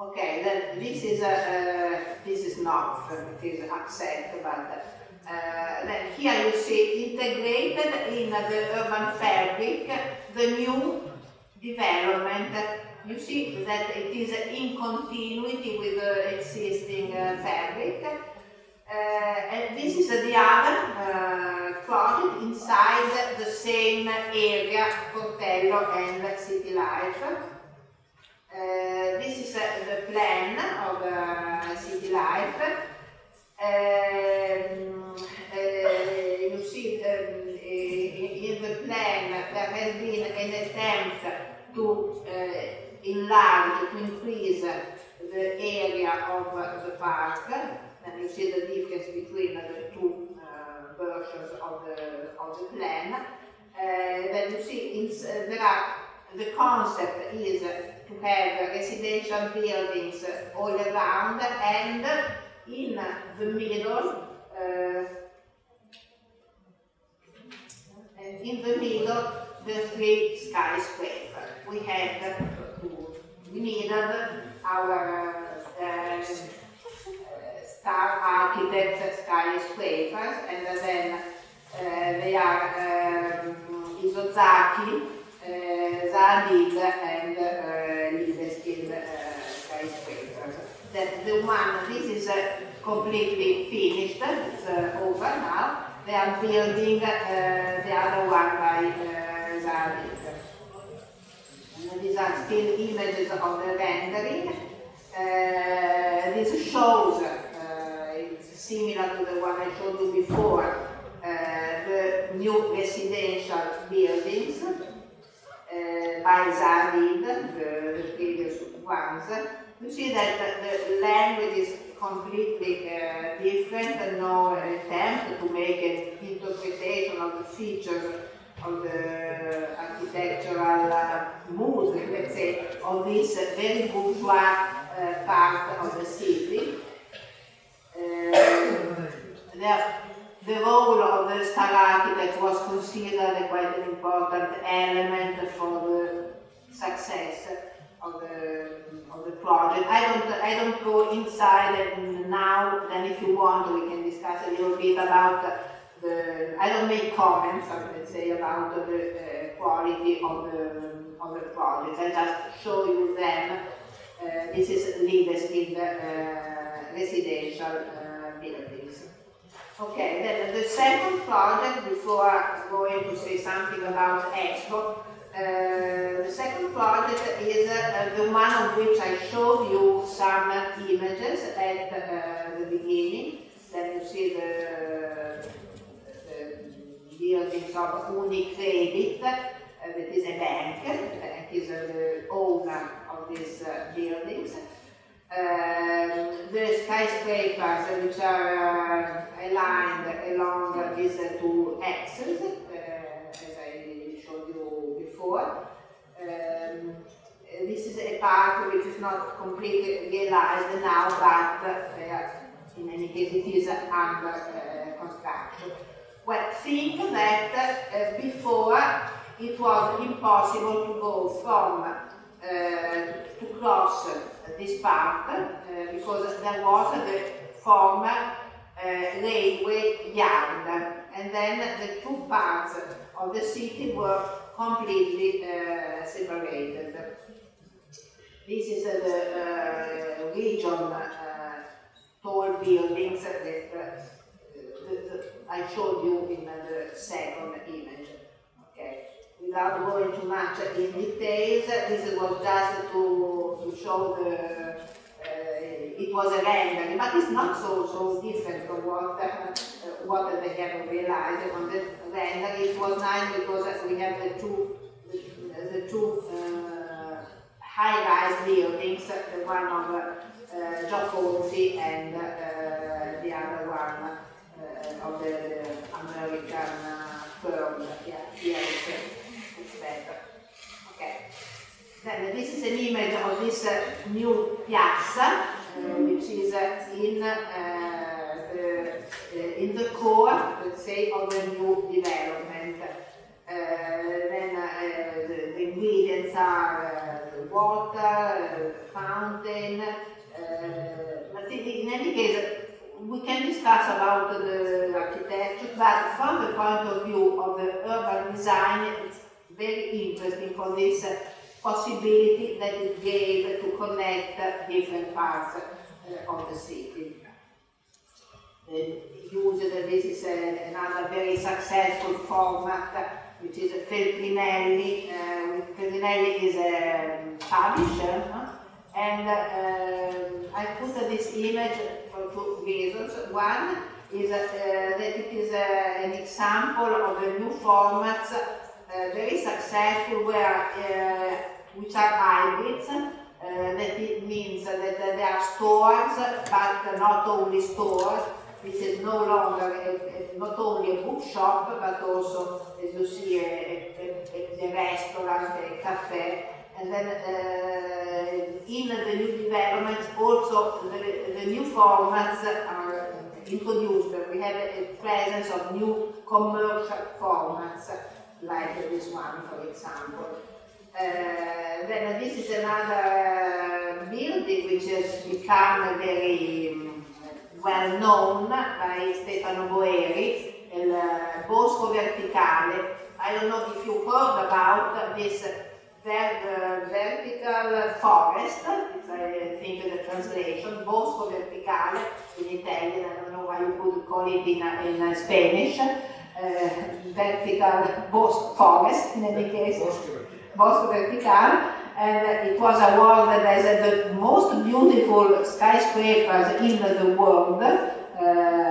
Okay, then this is a, uh, this is not, it is upset, but uh, then here you see integrated in the urban fabric the new development. You see that it is in continuity with the existing uh, fabric. Uh, and this is the other uh, project inside the same area, Portello and City Life. Uh, this is uh, the plan of uh, City Life. Um, you see um, in the plan there has been an attempt to enlarge, to increase the area of the park. And you see the difference between the two versions of the, of the plan. Then you see there are, the concept is to have residential buildings all around and in the middle uh, in the middle the three skyscrapers. We had we needed our uh, star architect skyscrapers and then uh, they are um, Isozaki, uh, Zadig and uh, That the one, this is uh, completely finished, it's uh, over now. They are building uh, the other one by uh, Zaha Hadid. And these are still images of the rendering. Uh, this shows similar to the one I showed you before, the new residential buildings uh, by Zaha Hadid, the previous ones, you see that the, the language is completely uh, different and no attempt to make an interpretation of the features of the architectural uh, mood, let's say, of this very bourgeois uh, part of the city. Uh, the role of the star architect was considered quite an important element for the success of the of the project. I don't I don't go inside now. Then, if you want, we can discuss a little bit about the. I don't make comments, let's say, about the uh, quality of the of the project. I just show you them. Uh, this is Libeskind uh, residential uh, buildings. Okay, then the second project, before going to say something about Expo, uh, the second project is uh, the one of which I showed you some images at uh, the beginning. Then you see the, buildings of Unicredit, uh, that is a bank. The bank is uh, the owner of these buildings. Um, the skyscrapers which are aligned along these two axes before. Um, this is a part which is not completely realized now, but uh, in any case it is under uh, construction. Well, think that uh, before it was impossible to go from uh, to cross this part uh, because there was the former uh, railway yard and then the two parts of the city were completely uh, separated. This is uh, the uh, region uh, tall buildings that uh, I showed you in the second image. Okay. Without going too much in details, this was just to, to show the it was a rendering, but it's not so so different from what uh, what they have realized on the rendering. It was nice because we have the two the, the two uh, high-rise buildings, the one of uh, Gio Ponti and uh, the other one uh, of the, American uh, firm. Yeah, here it's, it's better. Okay. Then this is an image of this uh, new piazza, uh, Um, which is uh, in the, in the core, let's say, of the new development. then the, the, ingredients are water, fountain, but in any case, we can discuss about the architecture, but from the point of view of the urban design, it's very interesting for this possibility that it gave to connect different parts uh, of the city. Used, this is a, another very successful format, which is Feltrinelli. Uh, Feltrinelli is a publisher, huh? and uh, I put this image for two reasons. One is uh, that it is an example of a new format, very successful where which are hybrids. Uh, that it means that there are stores, but not only stores. This is no longer a, a, not only a bookshop, but also, as you see, a, a restaurant, a cafe. And then uh, in the new developments, also the, the new formats are introduced. We have a, presence of new commercial formats like this one, for example. Then this is another building which has become very um, well known by Stefano Boeri, il Bosco Verticale. I don't know if you heard about this ver uh, vertical forest, it's I think the translation, Bosco Verticale in Italian, I don't know why you could call it in, in Spanish uh, vertical bosque forest, in any case, bosque vertical, and it was awarded as the most beautiful skyscrapers in the world. Uh,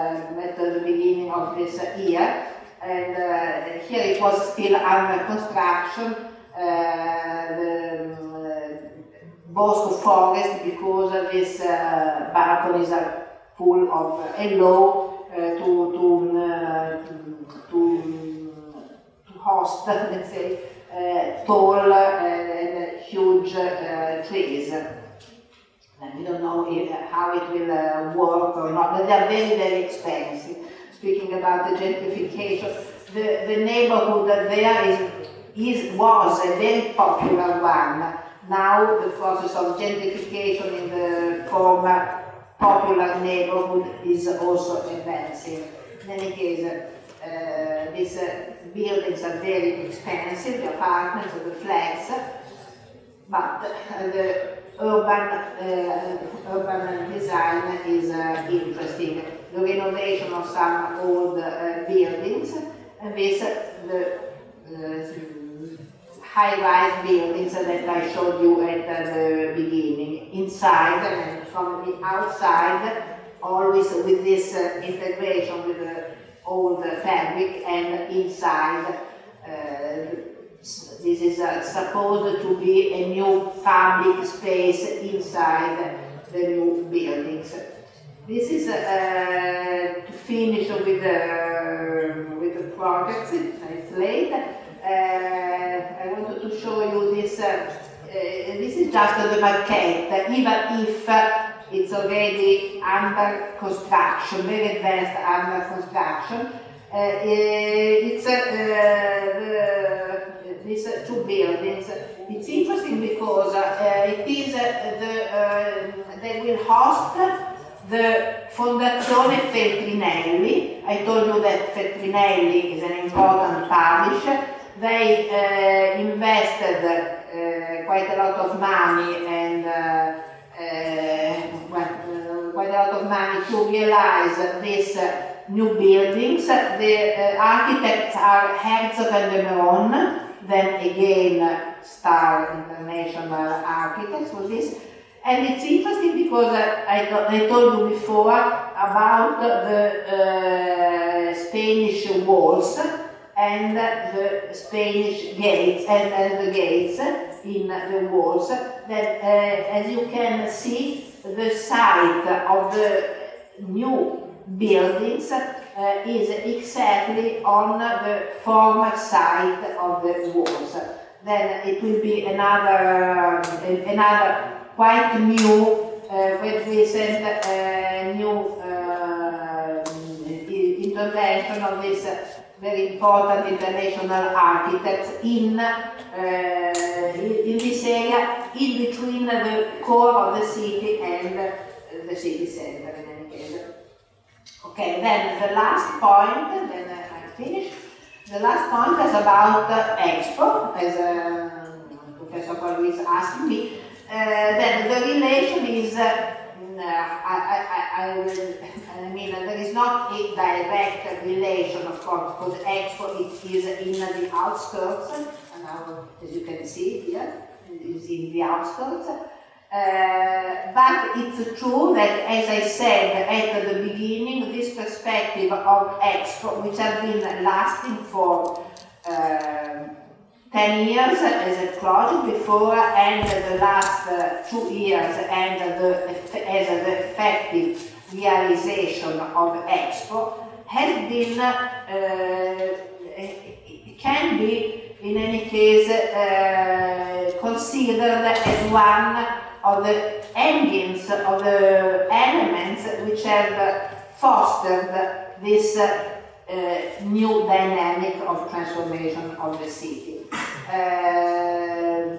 this year. And uh, here it was still under construction. Uh, the Bosco Forest, because this uh, balconies are full of uh, uh, to, to, uh, to, to host, let's say, tall and huge trees. And we don't know if, how it will work or not, but they are very, very expensive. Speaking about the gentrification, the, the neighborhood there is, is, was a very popular one. Now the process of gentrification in the former popular neighborhood is also advancing. In any case, uh, these uh, buildings are very expensive, the apartments the flats, but the urban, uh, urban design is uh, interesting. The renovation of some old uh, buildings, and this, the high-rise buildings that I showed you at the beginning. Inside and from the outside, always with this integration with the old fabric and inside uh, this is uh, supposed to be a new public space inside the new buildings. This is uh, to finish with the, with the project. It's late. Uh, I wanted to show you this. Uh, uh, this is just the maquette, even if it's already under construction, very advanced under construction. it's the these two buildings. It's interesting because uh, it is uh, the, uh, they will host the Fondazione Feltrinelli. I told you that Feltrinelli is an important publisher. They uh, invested uh, quite a lot of money and uh, quite a lot of money to realize this new buildings. The architects are Herzog and de Meuron then again Star International Architects for this. And it's interesting because I, I told you before about the uh, Spanish walls and the Spanish gates and, and the gates in the walls that uh, as you can see the site of the new buildings uh, is exactly on the former side of the walls. Then it will be another, um, another quite new, uh, recent uh, new uh, intervention of this very important international architects in, uh, in, this area, in between the core of the city and the city center in any case. Okay, then the last point, then I finish. The last point is about expo, as uh, Professor Paul asked me. Uh, then the relation is, uh, I, I, I, I, mean, there is not a direct relation, of course, because expo it is in the outskirts, and as you can see here, it is in the outskirts. Uh, but it's true that, as I said at the beginning, this perspective of Expo, which has been lasting for uh, 10 years as a project before, and the last uh, two years, and the, as an effective realization of Expo, has been, uh, can be, in any case, uh, considered as one of the engines, of the elements which have fostered this uh, new dynamic of transformation of the city. Uh,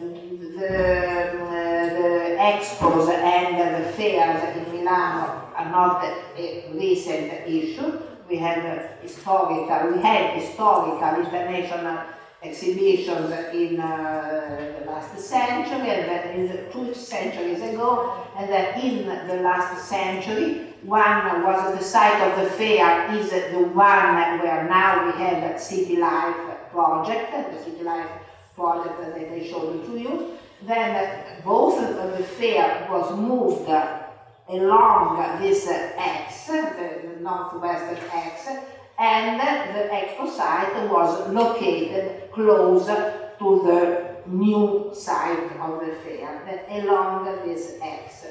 the, uh, the expos and the fairs in Milano are not a recent issue. We have historical, we had historical international exhibitions in uh, the last century and then in the two centuries ago and then in the last century one was the site of the fair is the one where now we have City Life project, the City Life project that I showed to you. Then both the fair was moved along this X, the northwestern X, and the expo site was located close to the new site of the fair, along this X.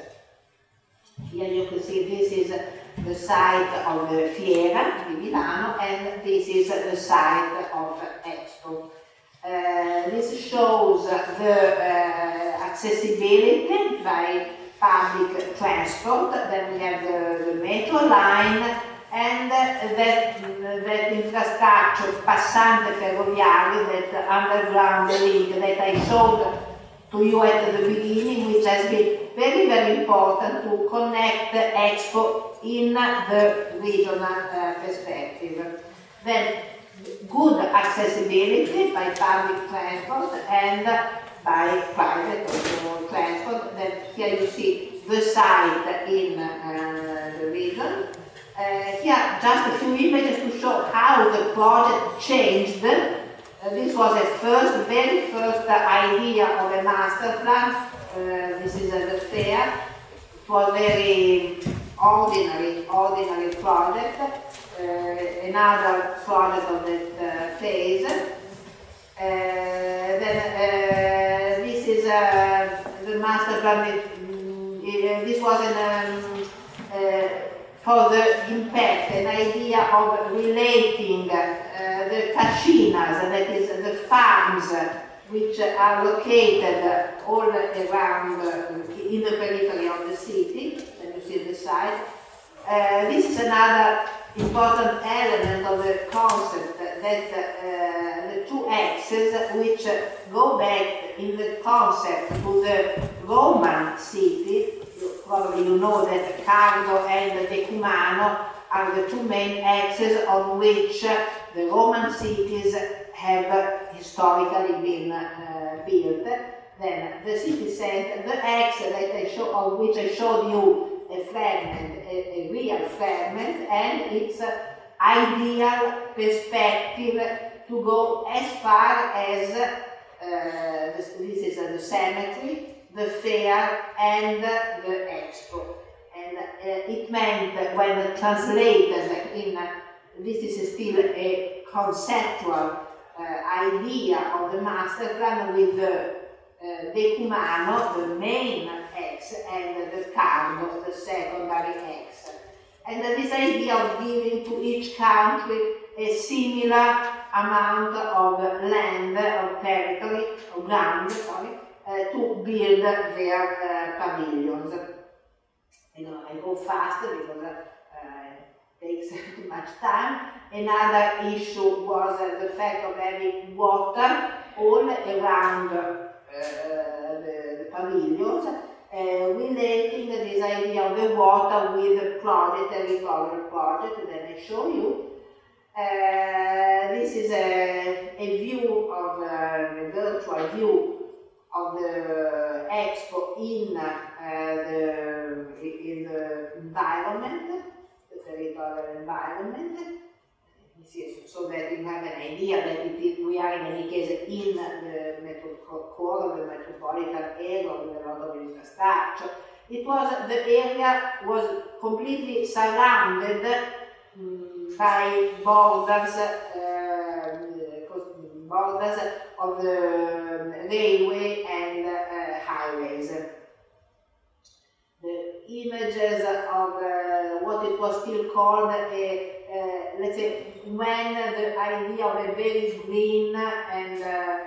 Here you can see this is the site of the Fiera di Milano and this is the site of Expo. Uh, this shows the uh, accessibility by public transport, then we have the, the metro line and that, that infrastructure passante ferroviario, that underground link that I showed to you at the beginning, which has been very, very important to connect the Expo in the regional uh, perspective. Then, good accessibility by public transport and by private transport. Then here you see the site in uh, the region. Uh, here, just a few images to show how the project changed. Uh, this was a first, very first idea of a master plan. Uh, this is the fair. It was very ordinary, ordinary project. Uh, another project of that uh, phase. Uh, then this is the master plan. this was an um, the impact, an idea of relating uh, the cascinas, that is the farms which are located all around uh, in the periphery of the city, and you see the side. Uh, this is another important element of the concept that uh, the two axes which go back in the concept to the Roman city probably you know that Cardo and Decumano are the two main axes on which the Roman cities have historically been uh, built. Then the city center, the axe that I show, of which I showed you a fragment, a, a real fragment, and its ideal perspective to go as far as uh, this, this is uh, the cemetery, the fair and the expo. And uh, it meant that when translated in, uh, this is still a conceptual uh, idea of the master plan with the uh, decumano, the main X, and the cardo, the secondary X. And this idea of giving to each country a similar amount of land, of territory, of ground, sorry, uh, to build their uh, pavilions. You know, I go fast because uh, it takes too much time. Another issue was the fact of having water all around the, the, pavilions, uh, relating this idea of the water with the project, the recovery project that I show you. Uh, this is a, a view of a virtual view of the expo in uh, the in the environment, the territorial environment. So that you have an idea that we are in any case in the metro, core of the metropolitan area lot of infrastructure. It was the area was completely surrounded um, by borders. Uh, borders of the railway and uh, highways. The images of uh, what it was still called a, uh, let's say, when the idea of a very green and uh,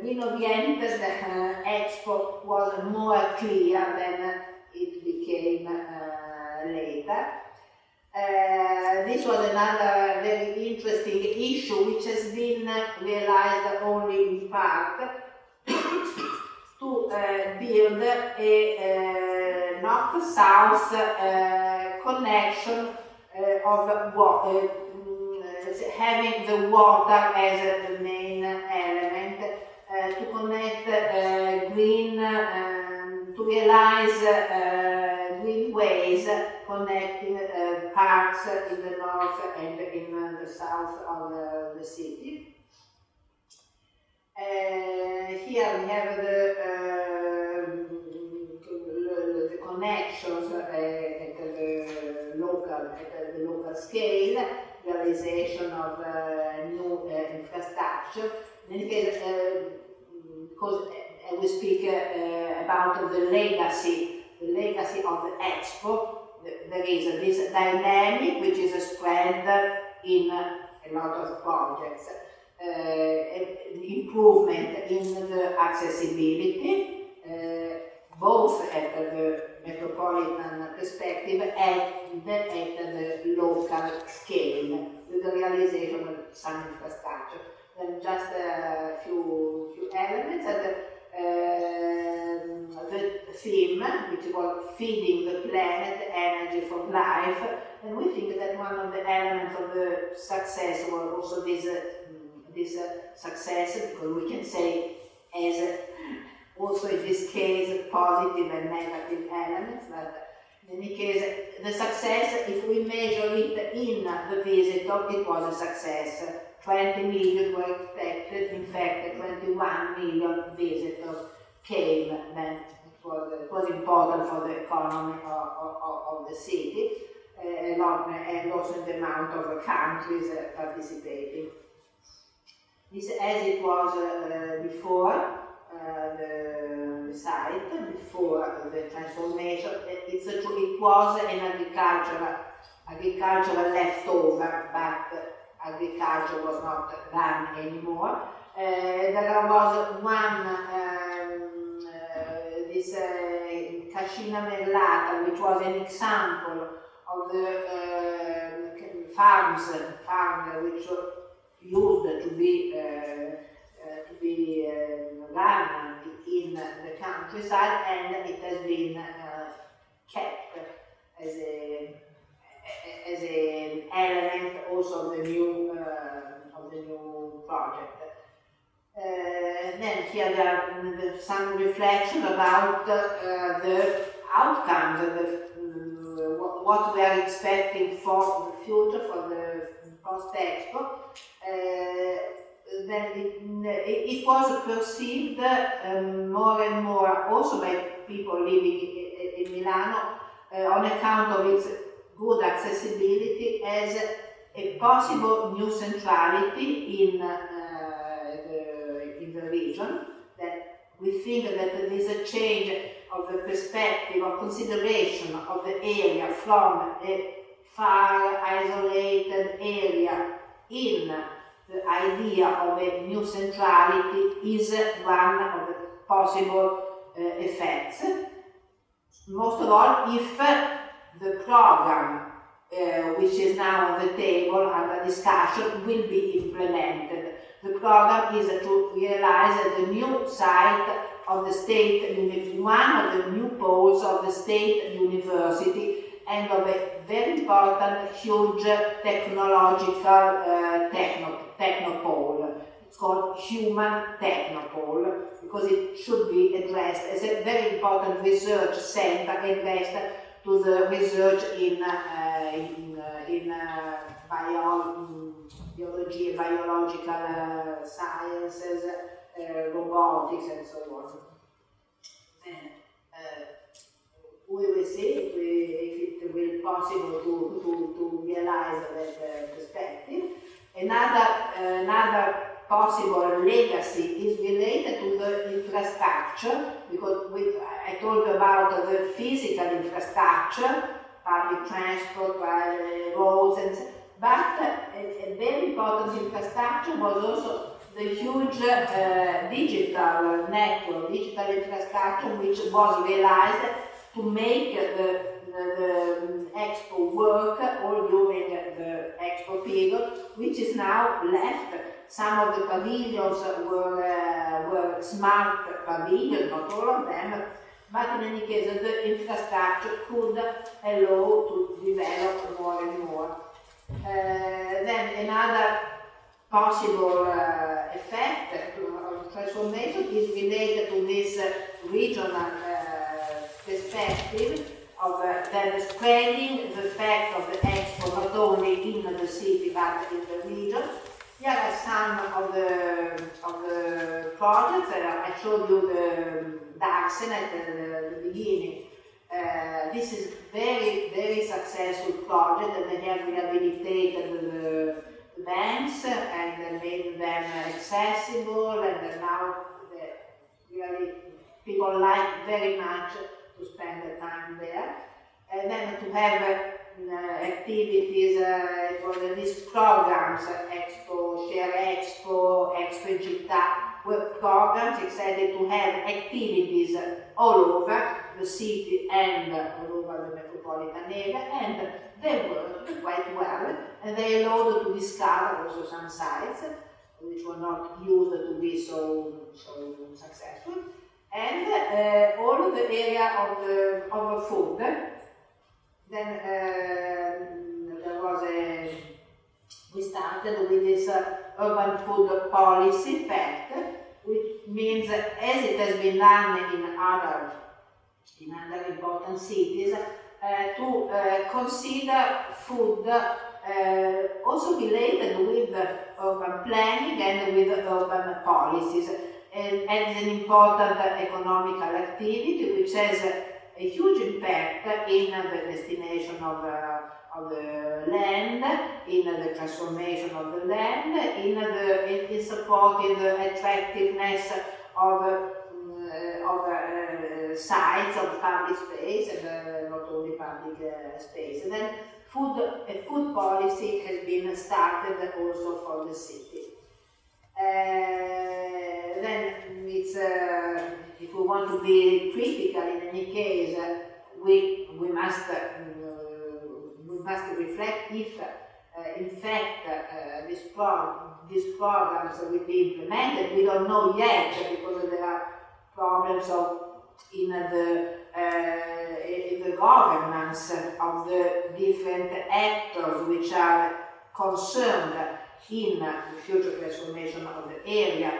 green oriented uh, expo was more clear than it became uh, later. Uh, this was another very interesting issue which has been realized only in part to uh, build a uh, north-south uh, connection uh, of water, mm, having the water as the main element to connect green, um, to realize green ways connecting in the north and in eh, the south of uh, the city. Eh, here we have the, the connections at the local at the local scale. realization of new infrastructure. In any case, because we speak about the legacy, the legacy of the Expo, there is this dynamic which is a spread in a lot of projects. Uh, improvement in the accessibility, uh, both at the metropolitan perspective and at the local scale, with the realization of some infrastructure. And just a few, few elements. At the, uh, the theme, which was feeding the planet energy for life, and we think that one of the elements of the success was also this, uh, this uh, success, because we can say as also in this case positive and negative elements, but in any case, the success, if we measure it in the visitor, it was a success. 20 million were expected, in fact 21 million visitors came, then it was, it was important for the economy of, of, of the city, uh, and also the amount of countries uh, participating. This, as it was uh, before, the, the, site before the transformation. It's a, it was an agricultural, agricultural leftover, but agriculture was not done anymore. Uh, there was one, um, uh, this uh, Merlata, which was an example of the farms, farm which used to be to be run in the countryside, and it has been kept as a as an element also of the new uh, of the new project. Uh, then here there are some reflection about uh, the outcomes, the, what we are expecting for the future, for the post-expo. then it, it, was perceived um, more and more also by people living in, in Milano uh, on account of its good accessibility as a possible new centrality in, uh, the, in the region. That we think that there is a change of the perspective of consideration of the area from a far isolated area in the idea of a new centrality is one of the possible uh, effects. Most of all, if the program uh, which is now on the table under discussion will be implemented. The program is to realize the new site of the state, one of the new poles of the state university and of a very important, huge technological uh, techno, technopole. It's called Human Technopole because it should be addressed as a very important research center addressed to the research in, uh, in, uh, in uh, bio, biology, biological sciences, robotics, and so on. We will see if, we, if it will be possible to, to, to realize that perspective. Another, another possible legacy is related to the infrastructure, because I told about the physical infrastructure, public transport, uh, roads, and but a, a, very important infrastructure was also the huge uh, digital network, digital infrastructure, which was realized to make the, the, expo work all during the expo period, which is now left some of the pavilions were, uh, were smart pavilions, not all of them, but in any case the infrastructure could allow to develop more and more. Uh, then another possible uh, effect of transformation is related to this regional uh, perspective of uh, then spreading the effect of the expo not only in the city but in the region here are some of the, of the projects. I showed you the Darsena at the, the beginning. Uh, uh, this is very, very successful project and they have rehabilitated the, the banks and made them accessible and now really people like very much to spend the time there. And then to have uh, activities, uh, for these programs, Expo, Share Expo, Expo Città, programs excited to have activities all over the city and all over the metropolitan area and they worked quite well and they allowed to discover also some sites which were not used to be so, so successful and uh, all the area of the, of the food. Then uh, there was a we started with this uh, urban food policy pact which means as it has been done in other, in other important cities, uh, to uh, consider food uh, also related with urban planning and with urban policies and an important economical activity which has a huge impact in the destination of uh, of the land, in the transformation of the land, in, the, in supporting the attractiveness of, uh, of uh, sites of public space and uh, not only public uh, space. And then food, a food policy has been started also for the city. Uh, then it's, uh, if we want to be critical in any case, we, we must we must reflect if, uh, in fact, uh, this pro these programs will be implemented. We don't know yet because there are problems of in the uh, in the governance of the different actors which are concerned in the future transformation of the area,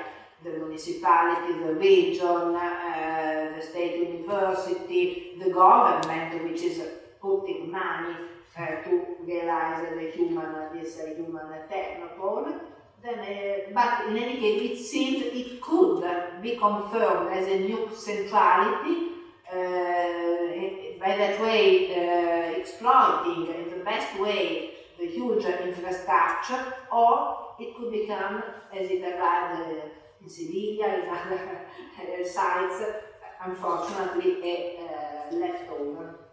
the municipality, the region, uh, the state university, the government which is putting money uh, to realize the human, this uh, human technopole. Then, but in any case, it seems it could be confirmed as a new centrality, by that way exploiting in the best way the huge infrastructure, or it could become, as it arrived uh, in Sevilla, in other sites, unfortunately, a uh, leftover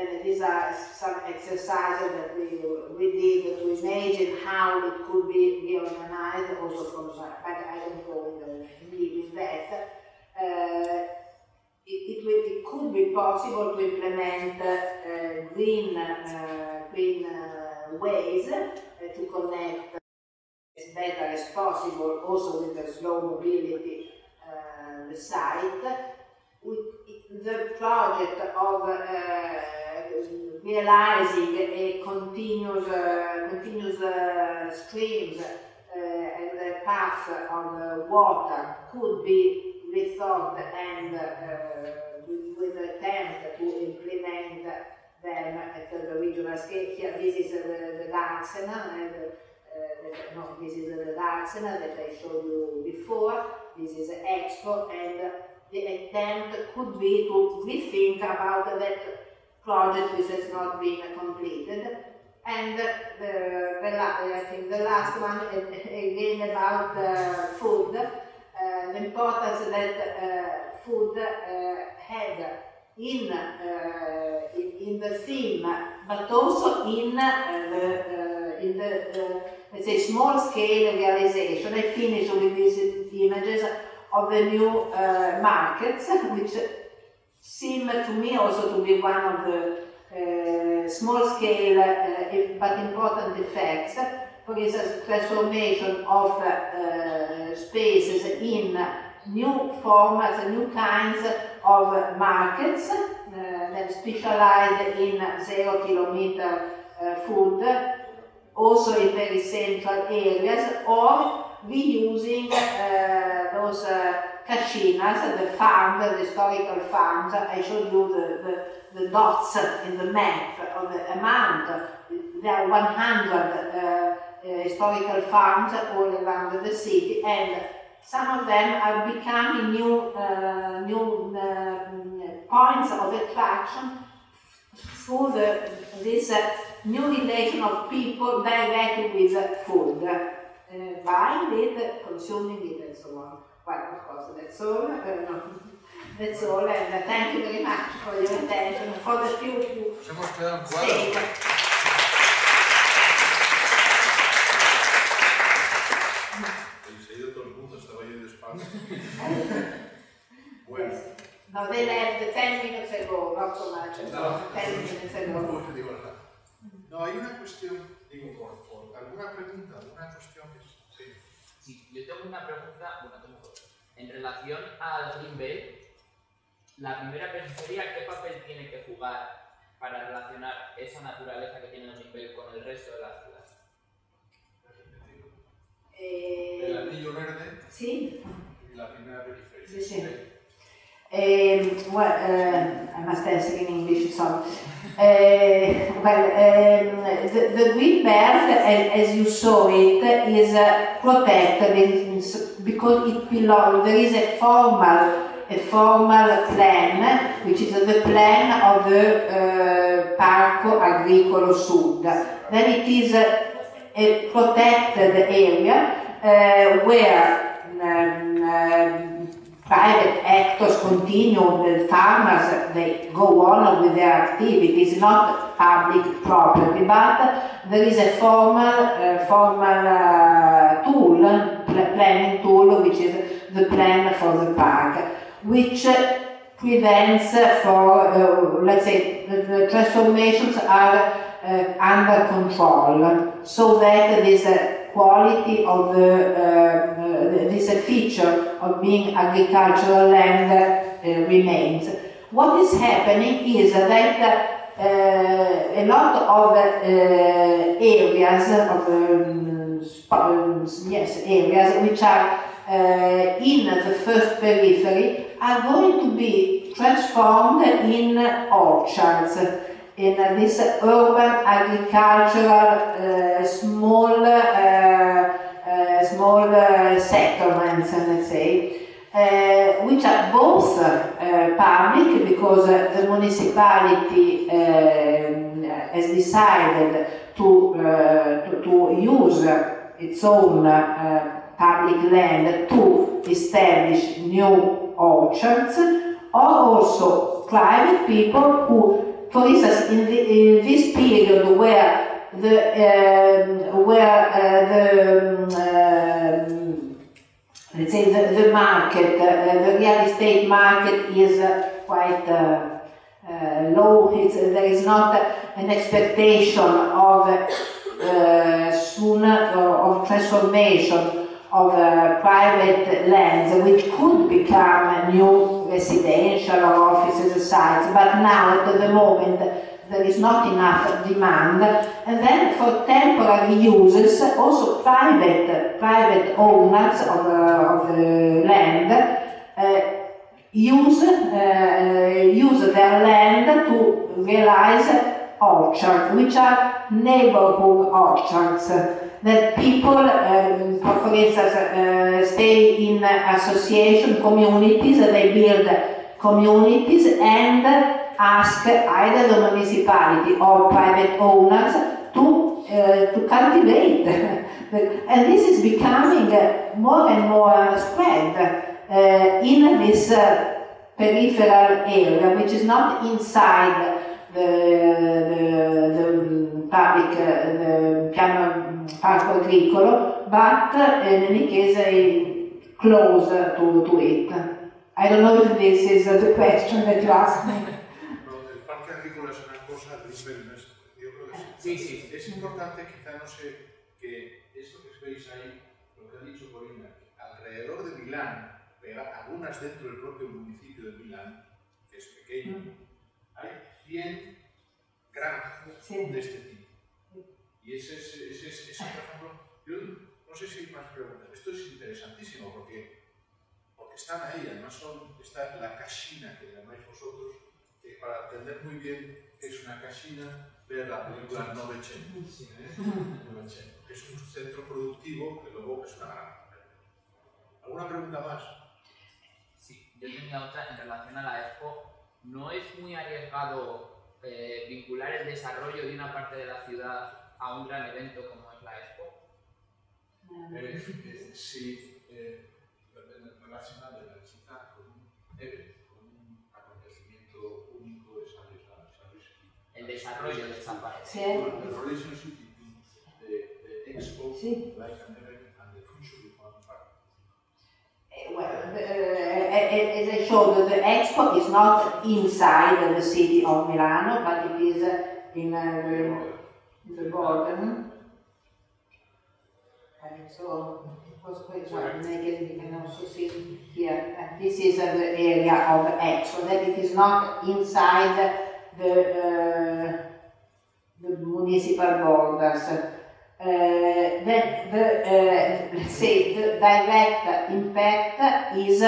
and these are some exercises that we, we did to imagine how it could be reorganized also from but I don't go in deep in that. Uh, it, it, could be possible to implement uh, green, uh, green uh, ways uh, to connect as better as possible also with the slow mobility uh, the site. With the project of realizing a continuous, uh, continuous uh, streams uh, and the path of water could be rethought and with, with attempt to implement them at the regional scale. Here, this is the, the Darsena, and uh, no, this is the Darsena that I showed you before. This is Expo, and the attempt could be to rethink about that project which has not been completed. And the, the, I think the last one, again about uh, food, uh, the importance that uh, food had in, uh, in, in, the theme, but also in the, in the let's say, small scale realization. I finish with these images of the new markets, which seem to me also to be one of the uh, small scale uh, but important effects. For instance, transformation of uh, spaces in new formats, new kinds of markets uh, that specialize in zero kilometer uh, food, also in very central areas, or reusing uh, those Cascinas, the farm, the historical farms, I showed you the, the, the dots in the map of the amount. There are 100 uh, uh, historical farms all around the city and some of them are becoming new, uh, new uh, points of attraction through the, this uh, new relation of people directly with uh, food, uh, buying it, consuming it, and so on. Well, of course, that's all. No. That's all, and thank you very much for your attention, for the few you stayed. Bueno. No, they left 10 minutes ago, not so much, no. 10 minutes ago. No, hay una cuestión, digo, por, por alguna pregunta, alguna cuestión que sí. Sí, yo tengo una pregunta, bueno, tengo dos. En relación al Green Bay, la primera pregunta sería qué papel tiene que jugar para relacionar esa naturaleza que tiene el Green Bay con el resto de la ciudad. Eh, El anillo verde sì, la primera periferia. sì, sì. Um, well, uh, I must answer in English, sorry. Uh, well, um, the, the green belt, as, as you saw it, is uh, protected because it belongs. There is a formal, a formal plan, which is the plan of the uh, Parco Agricolo Sud. Then it is uh, protected area uh, where um, um, private actors continue, the farmers, they go on with their activities, not public property, but there is a formal, uh, formal uh, tool, pl- planning tool, which is the plan for the park, which prevents for, uh, let's say, the transformations are uh, under control, so that this uh, quality of the, uh, this feature of being agricultural land remains. What is happening is that a lot of areas of um, yes areas which are in the first periphery are going to be transformed in orchards in this urban agricultural uh, small uh, uh, small settlements, let's say, uh, which are both uh, public because uh, the municipality has decided to, to, to use its own public land to establish new orchards, or also private people who, for instance, in, the, in this period where the um, where uh, the um, let's say the, the market, uh, the real estate market is uh, quite uh, uh, low. It's, there is not an expectation of uh, soon uh, of transformation of uh, private lands, which could become new residential or offices sites. But now, at the moment, there is not enough demand. And then for temporary uses, also private, private owners of, uh, of the land uh, use, uh, use their land to realize orchards, which are neighborhood orchards that people, um, instance, uh, stay in association communities, they build communities and ask either the municipality or private owners to, uh, to cultivate. and this is becoming more and more spread uh, in this uh, peripheral area, which is not inside the, the, the public, uh, the piano parco agricolo, but in any case uh, close to, to it. I don't know if this is the question that you asked me. No, el parque agrícola es una cosa, es. Yo creo que sí. Sí, sí. Es importante, quizá no sé, que esto que veis ahí, lo que ha dicho Corina, alrededor de Milán, algunas dentro del propio municipio de Milán, que es pequeño, hay 100 granjas Sí. de este tipo. Y ese es, ese es, ese, por ejemplo, yo no sé si hay más preguntas. Esto es interesantísimo porque, porque están ahí, además son, está la casina que llamáis vosotros, que para entender muy bien qué es una casina, ver la película Novecento, ¿eh? Que es un centro productivo que luego es una granja. ¿Alguna pregunta más? Sí, yo tenía otra en relación a la Expo. ¿No es muy arriesgado eh, vincular el desarrollo de una parte de la ciudad a un gran evento como es la Expo? Eh, eh, sí, eh, relacionado de la ciudad con un evento, con un acontecimiento único es arriesgado. El desarrollo de esa parte. Sí. The relationship between the, the expo, Sí. like an as I showed, the expo is not inside the city of Milano, but it is uh, in uh, the, the garden. And so it was quite naked. You can also see here. And this is uh, the area of expo. That it is not inside the uh, the municipal borders. Uh, then the, uh, let's say, the direct impact is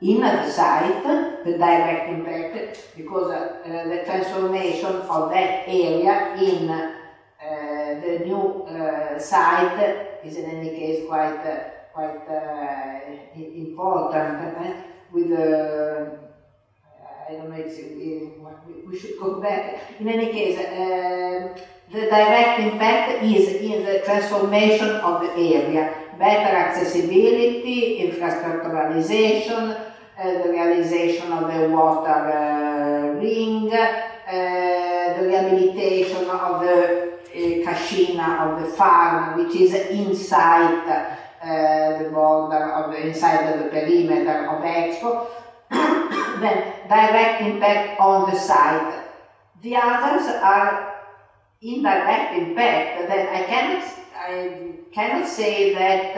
in the site, the direct impact, because uh, the transformation of that area in the new site is in any case quite, quite important eh, with the I don't know, it's, uh, we- should go back. In any case, uh, the direct impact is in the transformation of the area, better accessibility, infrastructuralization, uh, the realization of the water uh, ring, uh, the rehabilitation of the cascina of the farm, which is inside the border of the, inside of the perimeter of Expo. then direct impact on the site. The others are indirect impact that I cannot I cannot say that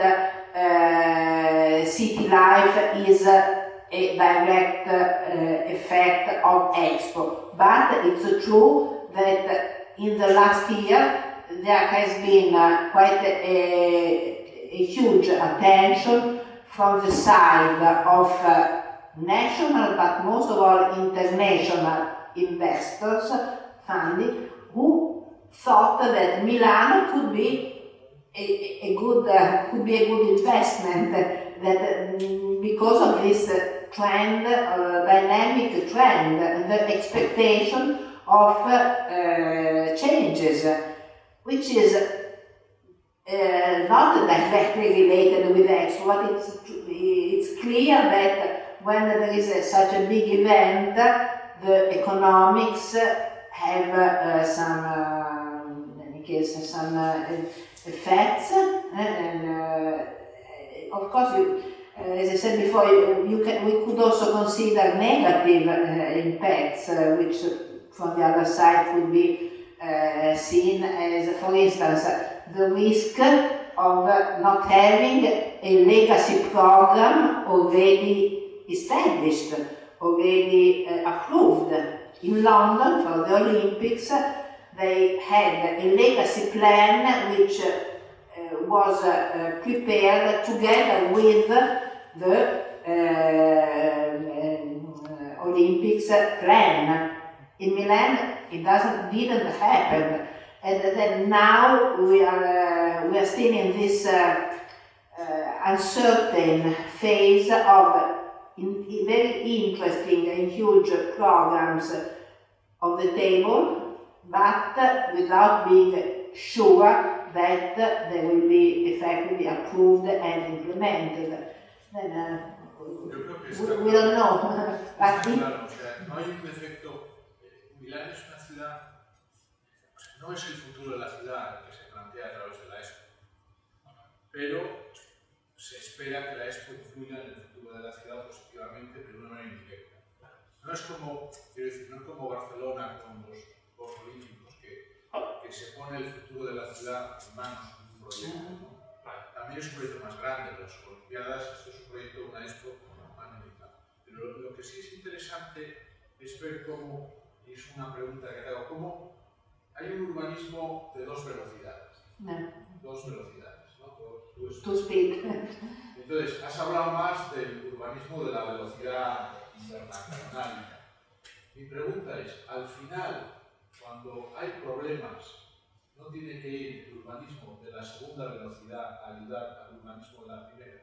uh, city life is a direct uh, effect of Expo, but it's true that in the last year there has been uh, quite a, a huge attention from the side of uh, national but most of all international investors funding who thought that Milano could be a, a good uh, could be a good investment that mm, because of this uh, trend uh, dynamic trend the expectation of uh, changes which is uh, not directly related with Expo, but it's, it's clear that when there is a, such a big event, the economics have uh, some, in any case, some uh, effects, and uh, of course, you, as I said before, you, can, we could also consider negative impacts, which from the other side could be uh, seen as, for instance, the risk of not having a legacy program already established, already uh, approved. In London for the Olympics, they had a legacy plan which uh, was uh, prepared together with the uh, Olympics plan. In Milan, it doesn't didn't happen, and then now we are uh, we are still in this uh, uncertain phase of in, in very interesting and huge programs on the table, but without being sure that they will be effectively approved and implemented. Then uh, we, we don't know. but no es el futuro de la ciudad que se plantea a través de la Expo, pero se espera que la Expo influya en el futuro de la ciudad positivamente, pero de una manera indirecta. No es como, quiero decir, no es como Barcelona con los Juegos Olímpicos, que, que se pone el futuro de la ciudad en manos de un proyecto. ¿no? También es un proyecto más grande, las Olimpiadas, esto es un proyecto, una Expo más militar. Pero lo que sí es interesante es ver cómo, y es una pregunta que te hago, cómo hay un urbanismo de dos velocidades. no, Dos velocidades, ¿no? Tú- tú speak. Entonces, has hablado más del urbanismo de la velocidad internacional. Mi pregunta es, al final, cuando hay problemas, ¿no tiene que ir el urbanismo de la segunda velocidad a ayudar al urbanismo de la primera?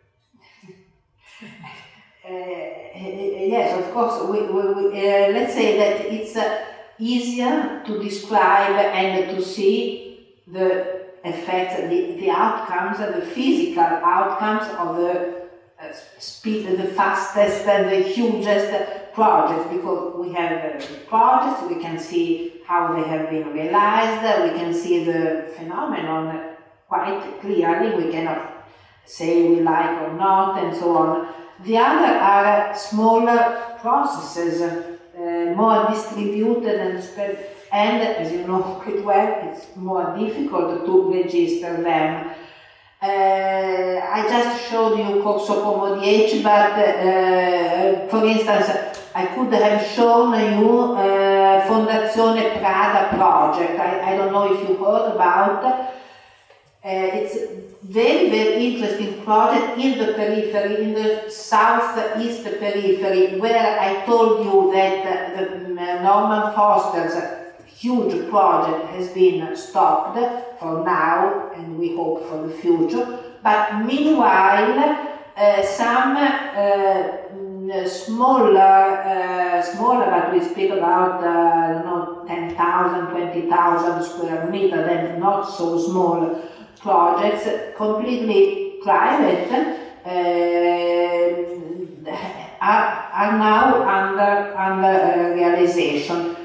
Uh, yes, of course, we, we, we, uh, let's say that it's uh, easier to describe and to see the effects, the, the outcomes, the physical outcomes of the uh, speed, the fastest and the hugest projects, because we have uh, projects, we can see how they have been realized, we can see the phenomenon quite clearly, we cannot say we like or not, and so on. The other are smaller processes, uh, more distributed and spread, and as you know quite well, it's more difficult to register them. Uh, I just showed you Corso Pomodieci, but uh, for instance, I could have shown you uh, Fondazione Prada project. I, I don't know if you heard about. Uh, it's very, very interesting project in the periphery, in the southeast periphery, where I told you that the Norman Foster's huge project has been stopped for now, and we hope for the future. But meanwhile, uh, some uh, smaller, uh, smaller, but we speak about, uh, know, 10,000, 20,000 square meter, then not so small projects, completely private, uh, are, are now under, under uh, realization.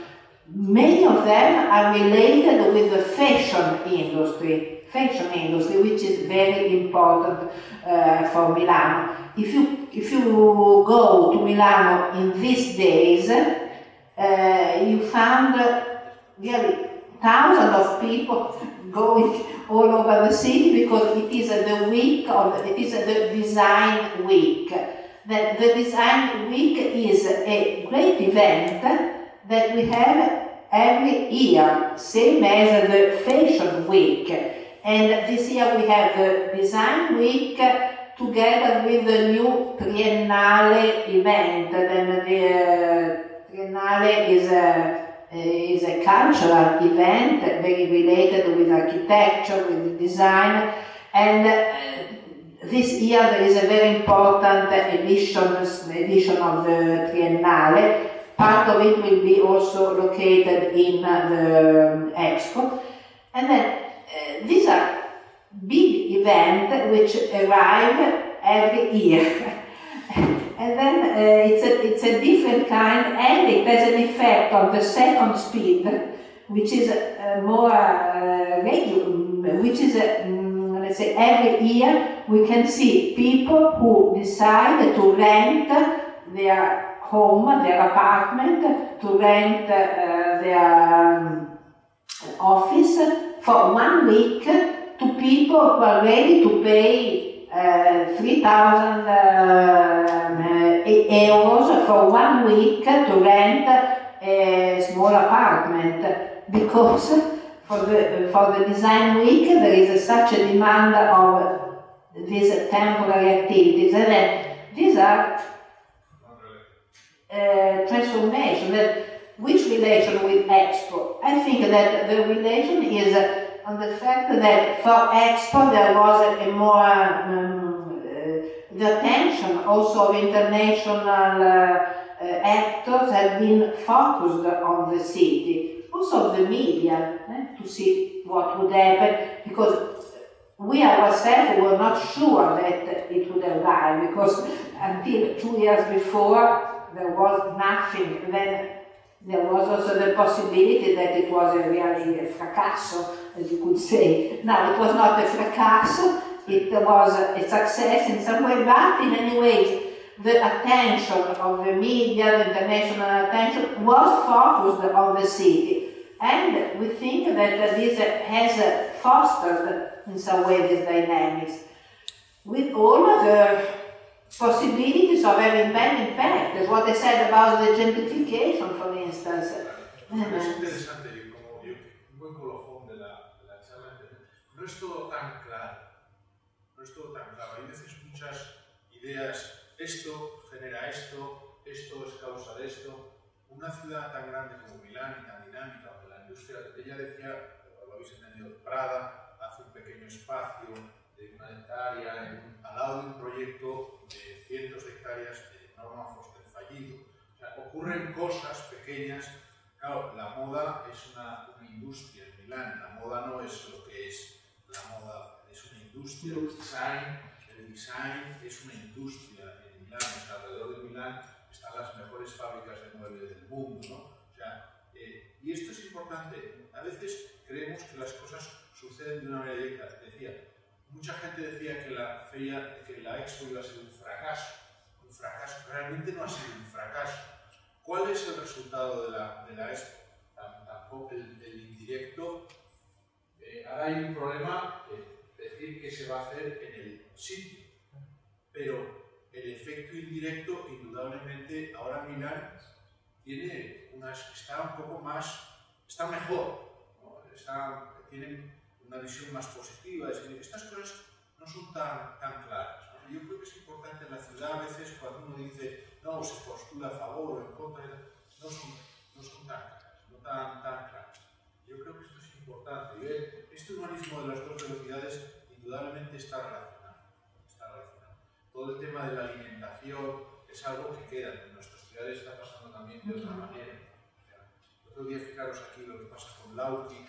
Many of them are related with the fashion industry, fashion industry, which is very important uh, for Milano. If you, if you go to Milano in these days, uh, you found really thousands of people going all over the city because it is the week of it is the design week. That the design week is a great event that we have every year, same as the fashion week. And this year we have the design week together with the new Triennale event. Then the uh, Triennale is a is a cultural event very related with architecture, with design, and uh, this year there is a very important edition, edition of the Triennale. Part of it will be also located in uh, the Expo. And then uh, these are big events which arrive every year. And then uh, it's, a, it's a different kind, and it has an effect on the second speed, which is uh, more uh, which is, um, let's say, every year we can see people who decide to rent their home, their apartment, to rent uh, their um, office for one week to people who are ready to pay uh, 3,000 uh, euros for one week to rent a small apartment. Because for the, for the design week there is such a demand of these temporary activities. And these are uh, transformation that which relation with expo i think that the relation is on the fact that for Expo there was a, more um, uh, the attention also of international uh, uh, actors had been focused on the city, also the media, eh, to see what would happen, because we ourselves were not sure that it would arrive, because until two years before there was nothing. Then there was also the possibility that it was a really a fracasso, as you could say. Now, it was not a fracasso, it was a success in some way, but in any way, the attention of the media, the international attention, was focused on the city. And we think that this has fostered, in some way, these dynamics. With all the possibilities of having bad impact, as what I said about the gentrification, for instance. Es interesante como yo, un buen colofón de la, de la charla, no es todo tan claro, no es todo tan claro. Hay veces muchas ideas, esto genera esto, esto es causa de esto. Una ciudad tan grande como Milán y tan dinámica, donde la industria, ella decía, lo habéis entendido, Prada hace un pequeño espacio de una hectárea en- al lado de un proyecto de cientos de hectáreas de Norman Foster fallido. O sea, ocurren cosas pequeñas. Claro, la moda es una, una industria en Milán. La moda no es lo que es. La moda es una industria. El design, el design es una industria en Milán. O sea, alrededor de Milán están las mejores fábricas de muebles del mundo, ¿no? O sea, eh, y esto es importante. A veces creemos que las cosas suceden de una manera directa. Decía, mucha gente decía que la que la expo iba a ser un fracaso. Un fracaso. Realmente no ha sido un fracaso. ¿Cuál es el resultado de la, expo? Tam- Tampoco el, indirecto. Eh, ahora hay un problema, eh, decir que se va a hacer en el sitio. Pero el efecto indirecto, indudablemente, ahora Milán tiene unas, está un poco más, está mejor. Está- tienen una visión más positiva. Es decir, estas cosas no son tan, tan claras. ¿no? Yo creo que es importante en la ciudad a veces cuando uno dice, no, se postula a favor o en contra, no son, no son tan claras, no tan, tan claras. Yo creo que esto es importante. Y Este humanismo de las dos velocidades indudablemente está relacionado, está relacionado. Todo el tema de la alimentación es algo que queda en nuestras ciudades, está pasando también de otra manera. O sea, otro día fijaros aquí lo que pasa con Lauti,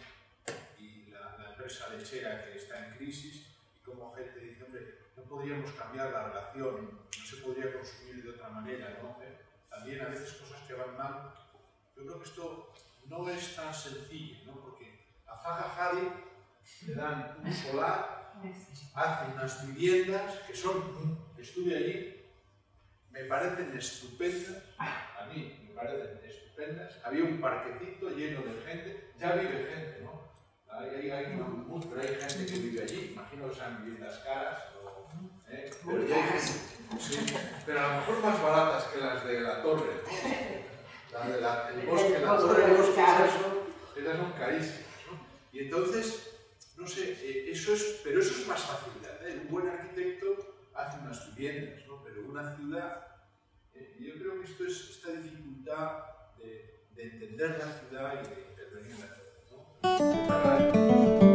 empresa lechera que está en crisis y como gente dice, hombre, no podríamos cambiar la relación, no se podría consumir de otra manera, ¿no? También a veces cosas que van mal. Yo creo que esto no es tan sencillo, ¿no? Porque a Zaha le dan un solar, hace unas viviendas que son, estuve allí, me parecen estupendas, a mí me parecen estupendas, había un parquecito lleno de gente, ya vive gente, ¿no? Hay, hay, hay gente que vive allí, imagino que sean viviendas caras, o, ¿eh? pero ya hay sí, pero a lo mejor más baratas que las de la torre. La de la, el bosque, la torre los bosque, caros. esas son, esas son carísimas, ¿no? Y entonces, no sé, eh, eso es, pero eso es más facilidad, ¿eh? Un buen arquitecto hace unas viviendas, ¿no? Pero una ciudad, eh, yo creo que esto es esta dificultad de, de entender la ciudad y de intervenir en la ciudad, ¿no?